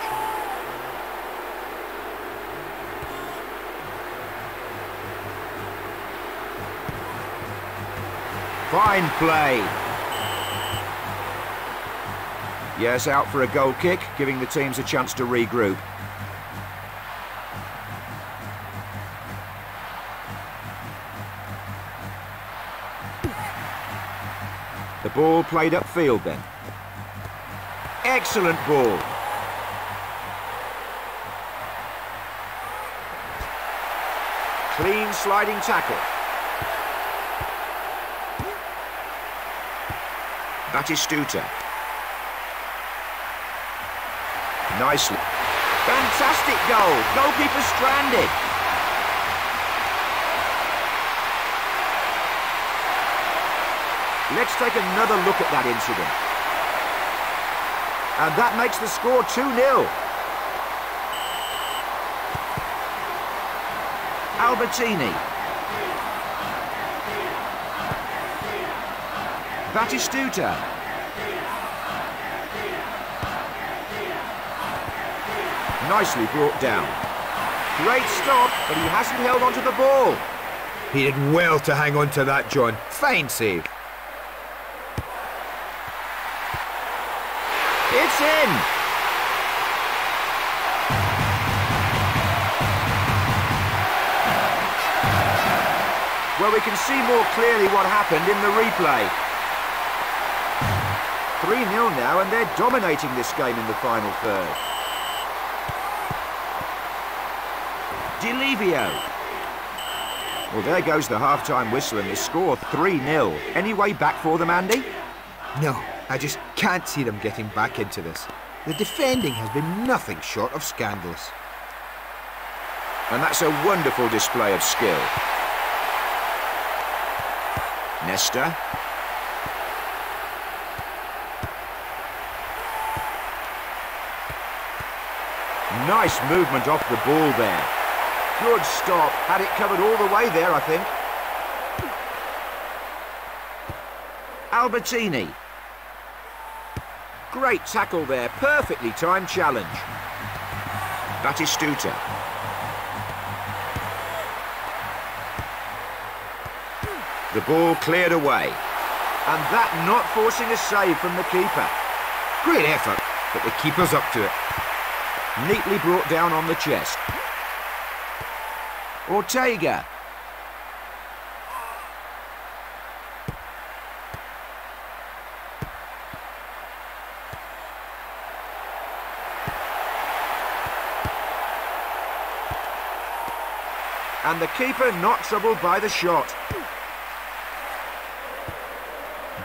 Fine play. Yes, out for a goal kick, giving the teams a chance to regroup. Ball played upfield then. Excellent ball. Clean sliding tackle. Batistuta. Nicely. Fantastic goal. Goalkeeper stranded. Let's take another look at that incident. And that makes the score 2-0. Albertini. Batistuta. Nicely brought down. Great stop, but he hasn't held onto the ball. He did well to hang on to that, John. Fine save. Well, we can see more clearly what happened in the replay. 3-0 now, and they're dominating this game in the final third. Di Livio. Well, there goes the half-time whistle, and the score 3-0. Any way back for them, Andy? No, I just can't see them getting back into this. The defending has been nothing short of scandalous. And that's a wonderful display of skill. Nesta. Nice movement off the ball there. Good stop. Had it covered all the way there, I think. Albertini. Great tackle there. Perfectly timed challenge. Batistuta. The ball cleared away. And that not forcing a save from the keeper. Great effort, but the keeper's up to it. Neatly brought down on the chest. Ortega. And the keeper not troubled by the shot.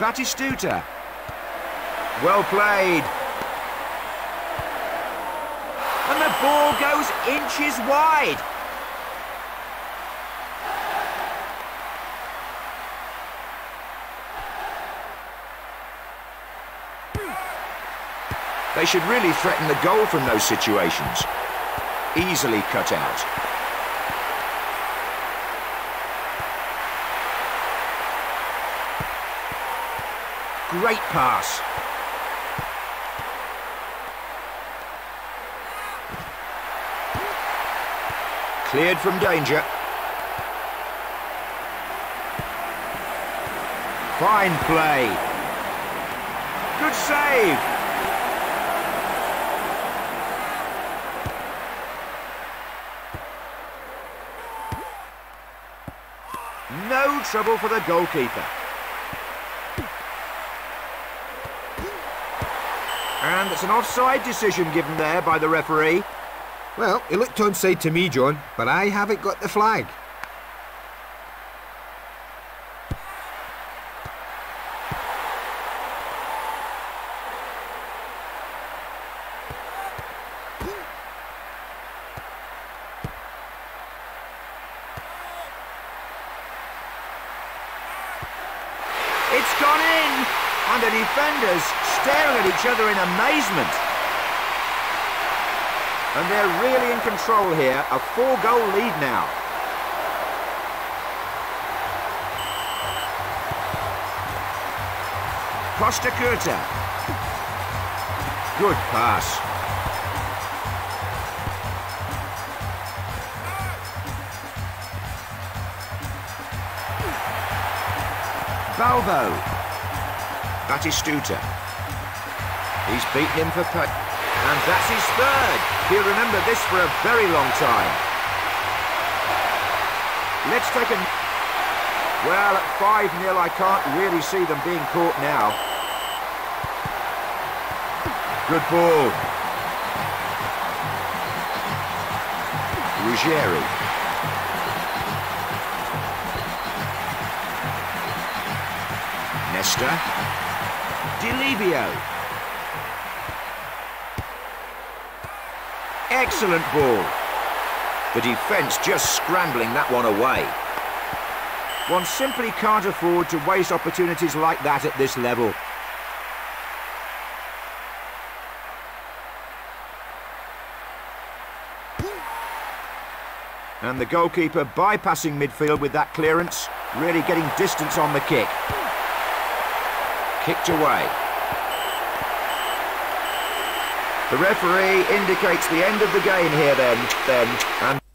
Batistuta. Well played. And the ball goes inches wide. They should really threaten the goal from those situations. Easily cut out. Great pass. Cleared from danger. Fine play. Good save. No trouble for the goalkeeper. And it's an offside decision given there by the referee. Well, it looked onside to me, John, but I haven't got the flag. It's gone in! And the defenders staring at other in amazement. And they're really in control here. A four-goal lead now. Costacurta. Good pass. Balbo. Batistuta. He's beaten him for put. And that's his third. He'll remember this for a very long time. Let's take a... Well, at 5-0, I can't really see them being caught now. Good ball. Ruggieri. Nesta. Di Livio. Excellent ball. The defence just scrambling that one away. One simply can't afford to waste opportunities like that at this level. And the goalkeeper bypassing midfield with that clearance, really getting distance on the kick. Kicked away. The referee indicates the end of the game here then, then, and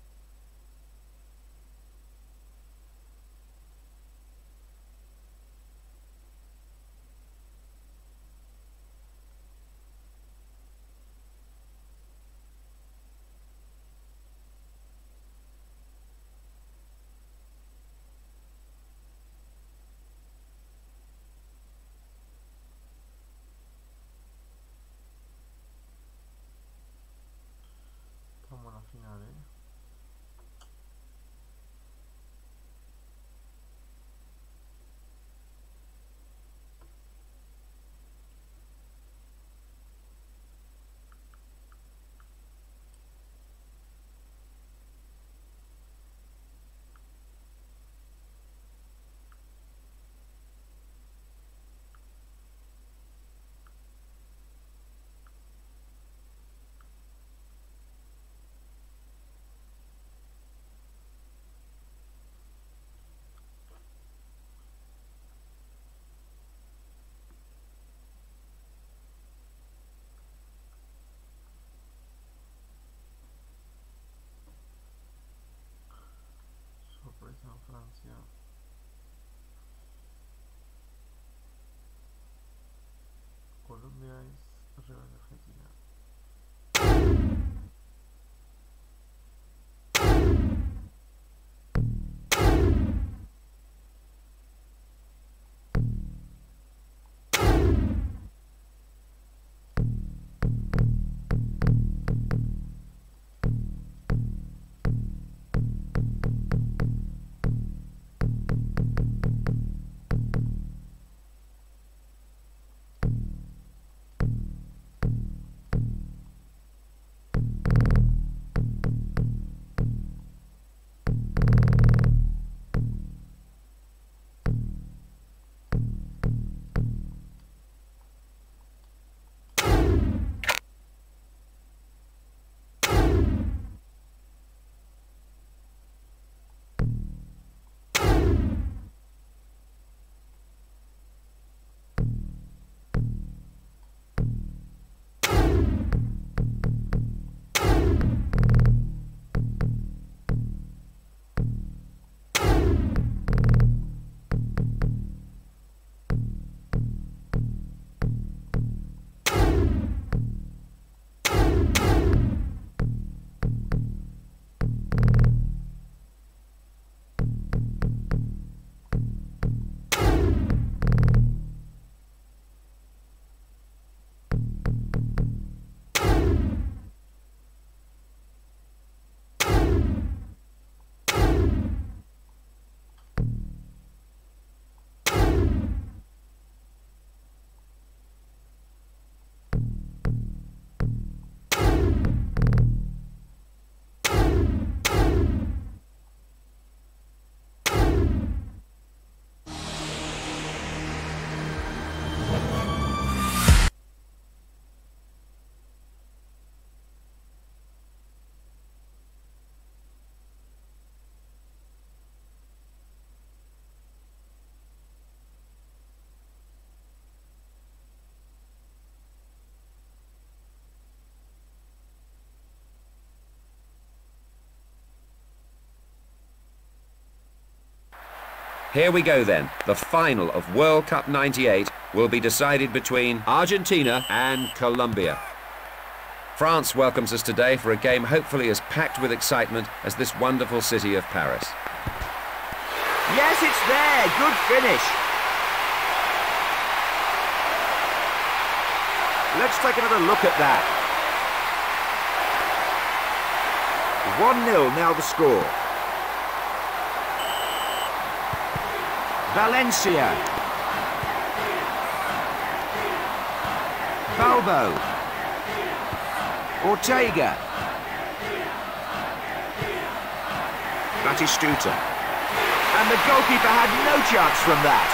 Here we go then. The final of World Cup 98 will be decided between Argentina and Colombia. France welcomes us today for a game hopefully as packed with excitement as this wonderful city of Paris. Yes, it's there. Good finish. Let's take another look at that. 1-0 now the score. Valencia. Balbo. Ortega. Batistuta. And the goalkeeper had no chance from that.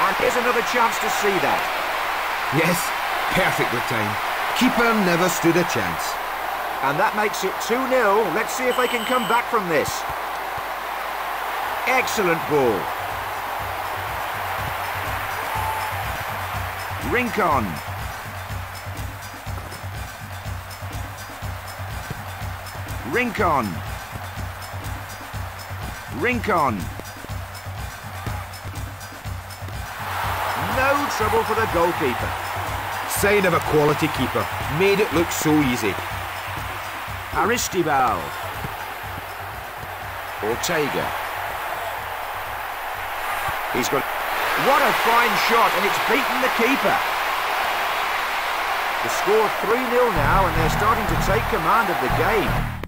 And here's another chance to see that. Yes, perfectly timed. Keeper never stood a chance. And that makes it 2-0. Let's see if they can come back from this. Excellent ball. Rincon. Rincon. Rincon. No trouble for the goalkeeper. Sign of a quality keeper. Made it look so easy. Aristizabal. Ortega. He's got... What a fine shot, and it's beaten the keeper. The score 3-0 now, and they're starting to take command of the game.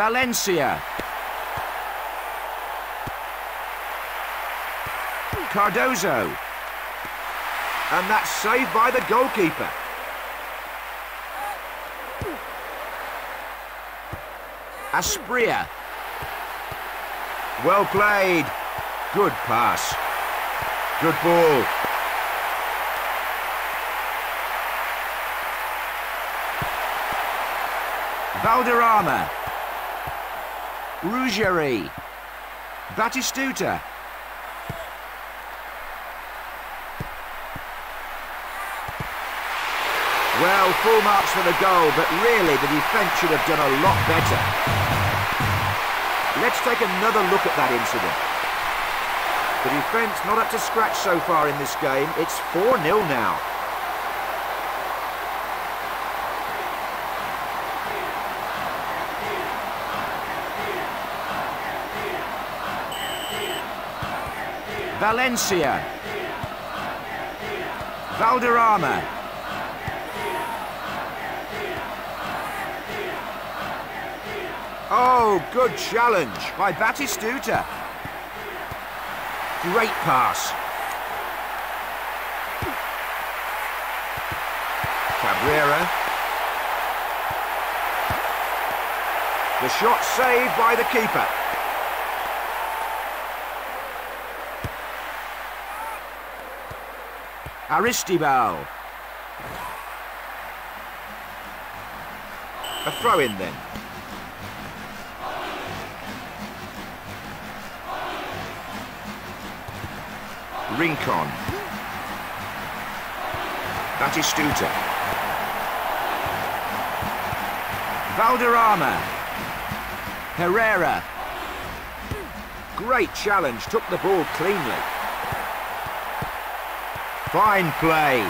Valencia. Cardozo. And that's saved by the goalkeeper. Asprilla. Well played. Good pass. Good ball. Valderrama. Ruggieri. Batistuta. Well, full marks for the goal, but really the defence should have done a lot better. Let's take another look at that incident. The defence not up to scratch so far in this game. It's 4-0 now. Valencia. Valderrama. Oh, good challenge by Batistuta. Great pass. Cabrera. The shot saved by the keeper. Aristizabal. A throw in then. Rincon. Batistuta. Valderrama. Herrera. Great challenge, took the ball cleanly. Fine play.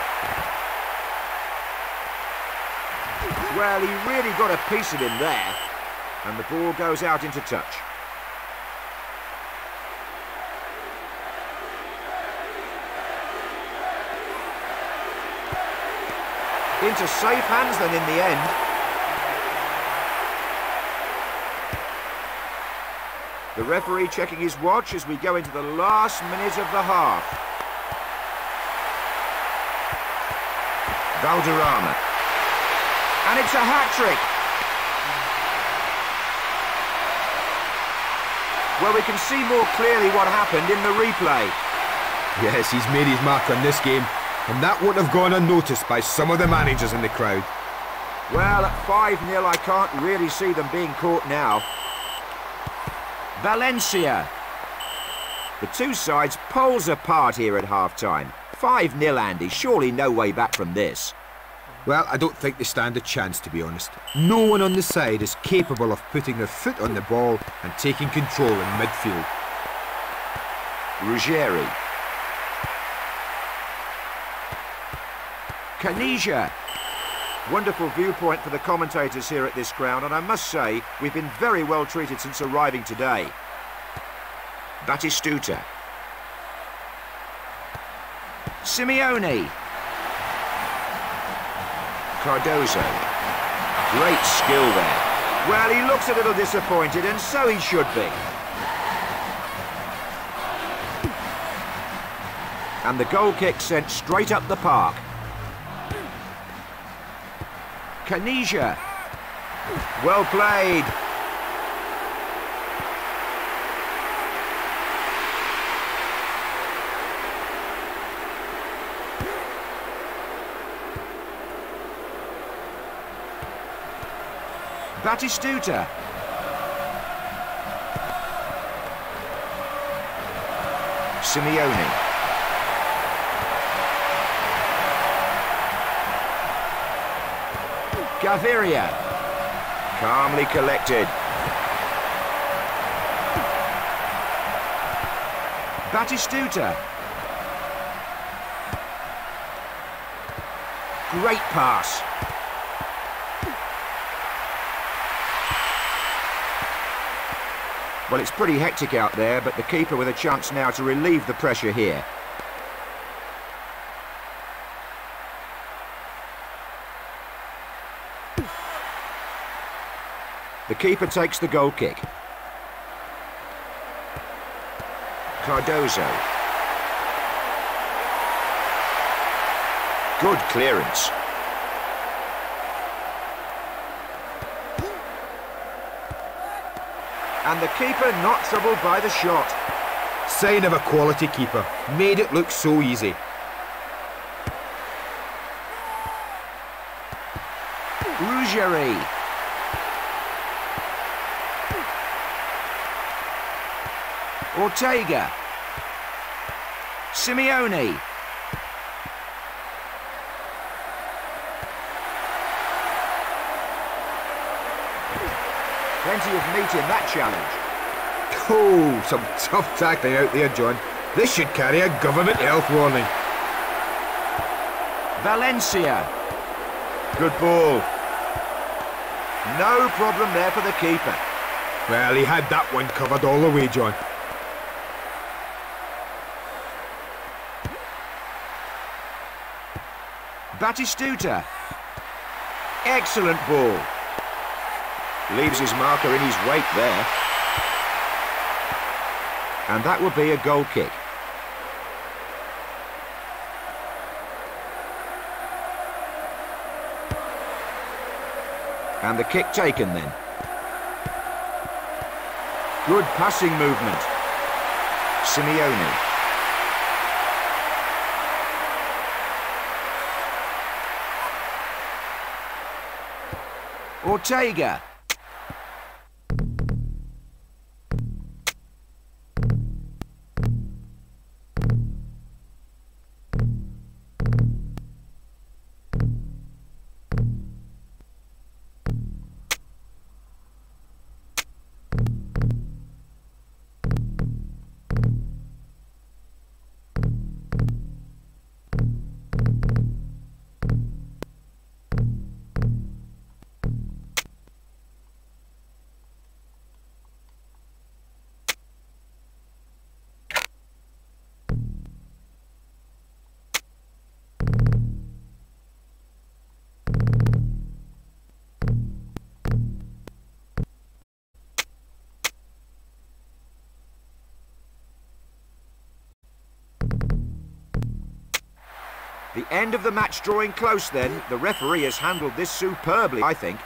Well, he really got a piece of him there. And the ball goes out into touch. Into safe hands then in the end. The referee checking his watch as we go into the last minute of the half. Valderrama. And it's a hat-trick. Well, we can see more clearly what happened in the replay. Yes, he's made his mark on this game, and that wouldn't have gone unnoticed by some of the managers in the crowd. Well, at 5-0, I can't really see them being caught now. Valencia. The two sides poles apart here at half-time. 5-0, Andy. Surely no way back from this. Well, I don't think they stand a chance, to be honest. No one on the side is capable of putting their foot on the ball and taking control in midfield. Ruggieri. Caniggia. Wonderful viewpoint for the commentators here at this ground, and I must say, we've been very well treated since arriving today. Batistuta. Simeone. Cardozo. Great skill there. Well, he looks a little disappointed, and so he should be. And the goal kick sent straight up the park. Caniggia. Well played. Batistuta. Simeone. Gaviria. Calmly collected. Batistuta. Great pass. Well, it's pretty hectic out there, but the keeper with a chance now to relieve the pressure here. The keeper takes the goal kick. Cardozo. Good clearance. And the keeper not troubled by the shot. Sign of a quality keeper. Made it look so easy. Ruggieri. Ortega. Simeone. Plenty of meat in that challenge. Oh, some tough tackling out there, John. This should carry a government health warning. Valencia. Good ball. No problem there for the keeper. Well, he had that one covered all the way, John. Batistuta. Excellent ball. Leaves his marker in his wake there. And that will be a goal kick. And the kick taken then. Good passing movement. Simeone. Ortega. End of the match drawing close then. The referee has handled this superbly, I think.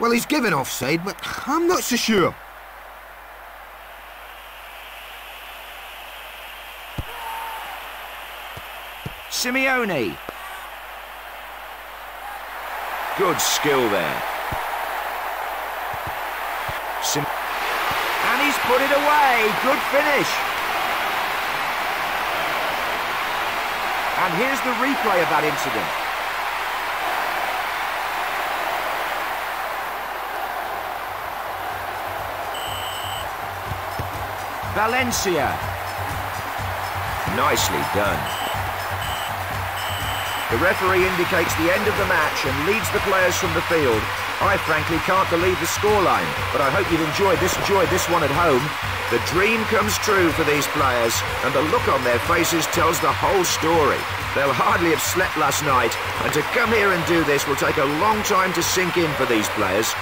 Well, he's given offside, but I'm not so sure. Simeone. Good skill there. Sim and he's put it away. Good finish. And here's the replay of that incident. Valencia. Nicely done. The referee indicates the end of the match and leads the players from the field. I frankly can't believe the scoreline, but I hope you've enjoyed this, enjoyed this one at home. The dream comes true for these players, and the look on their faces tells the whole story. They'll hardly have slept last night, and to come here and do this will take a long time to sink in for these players.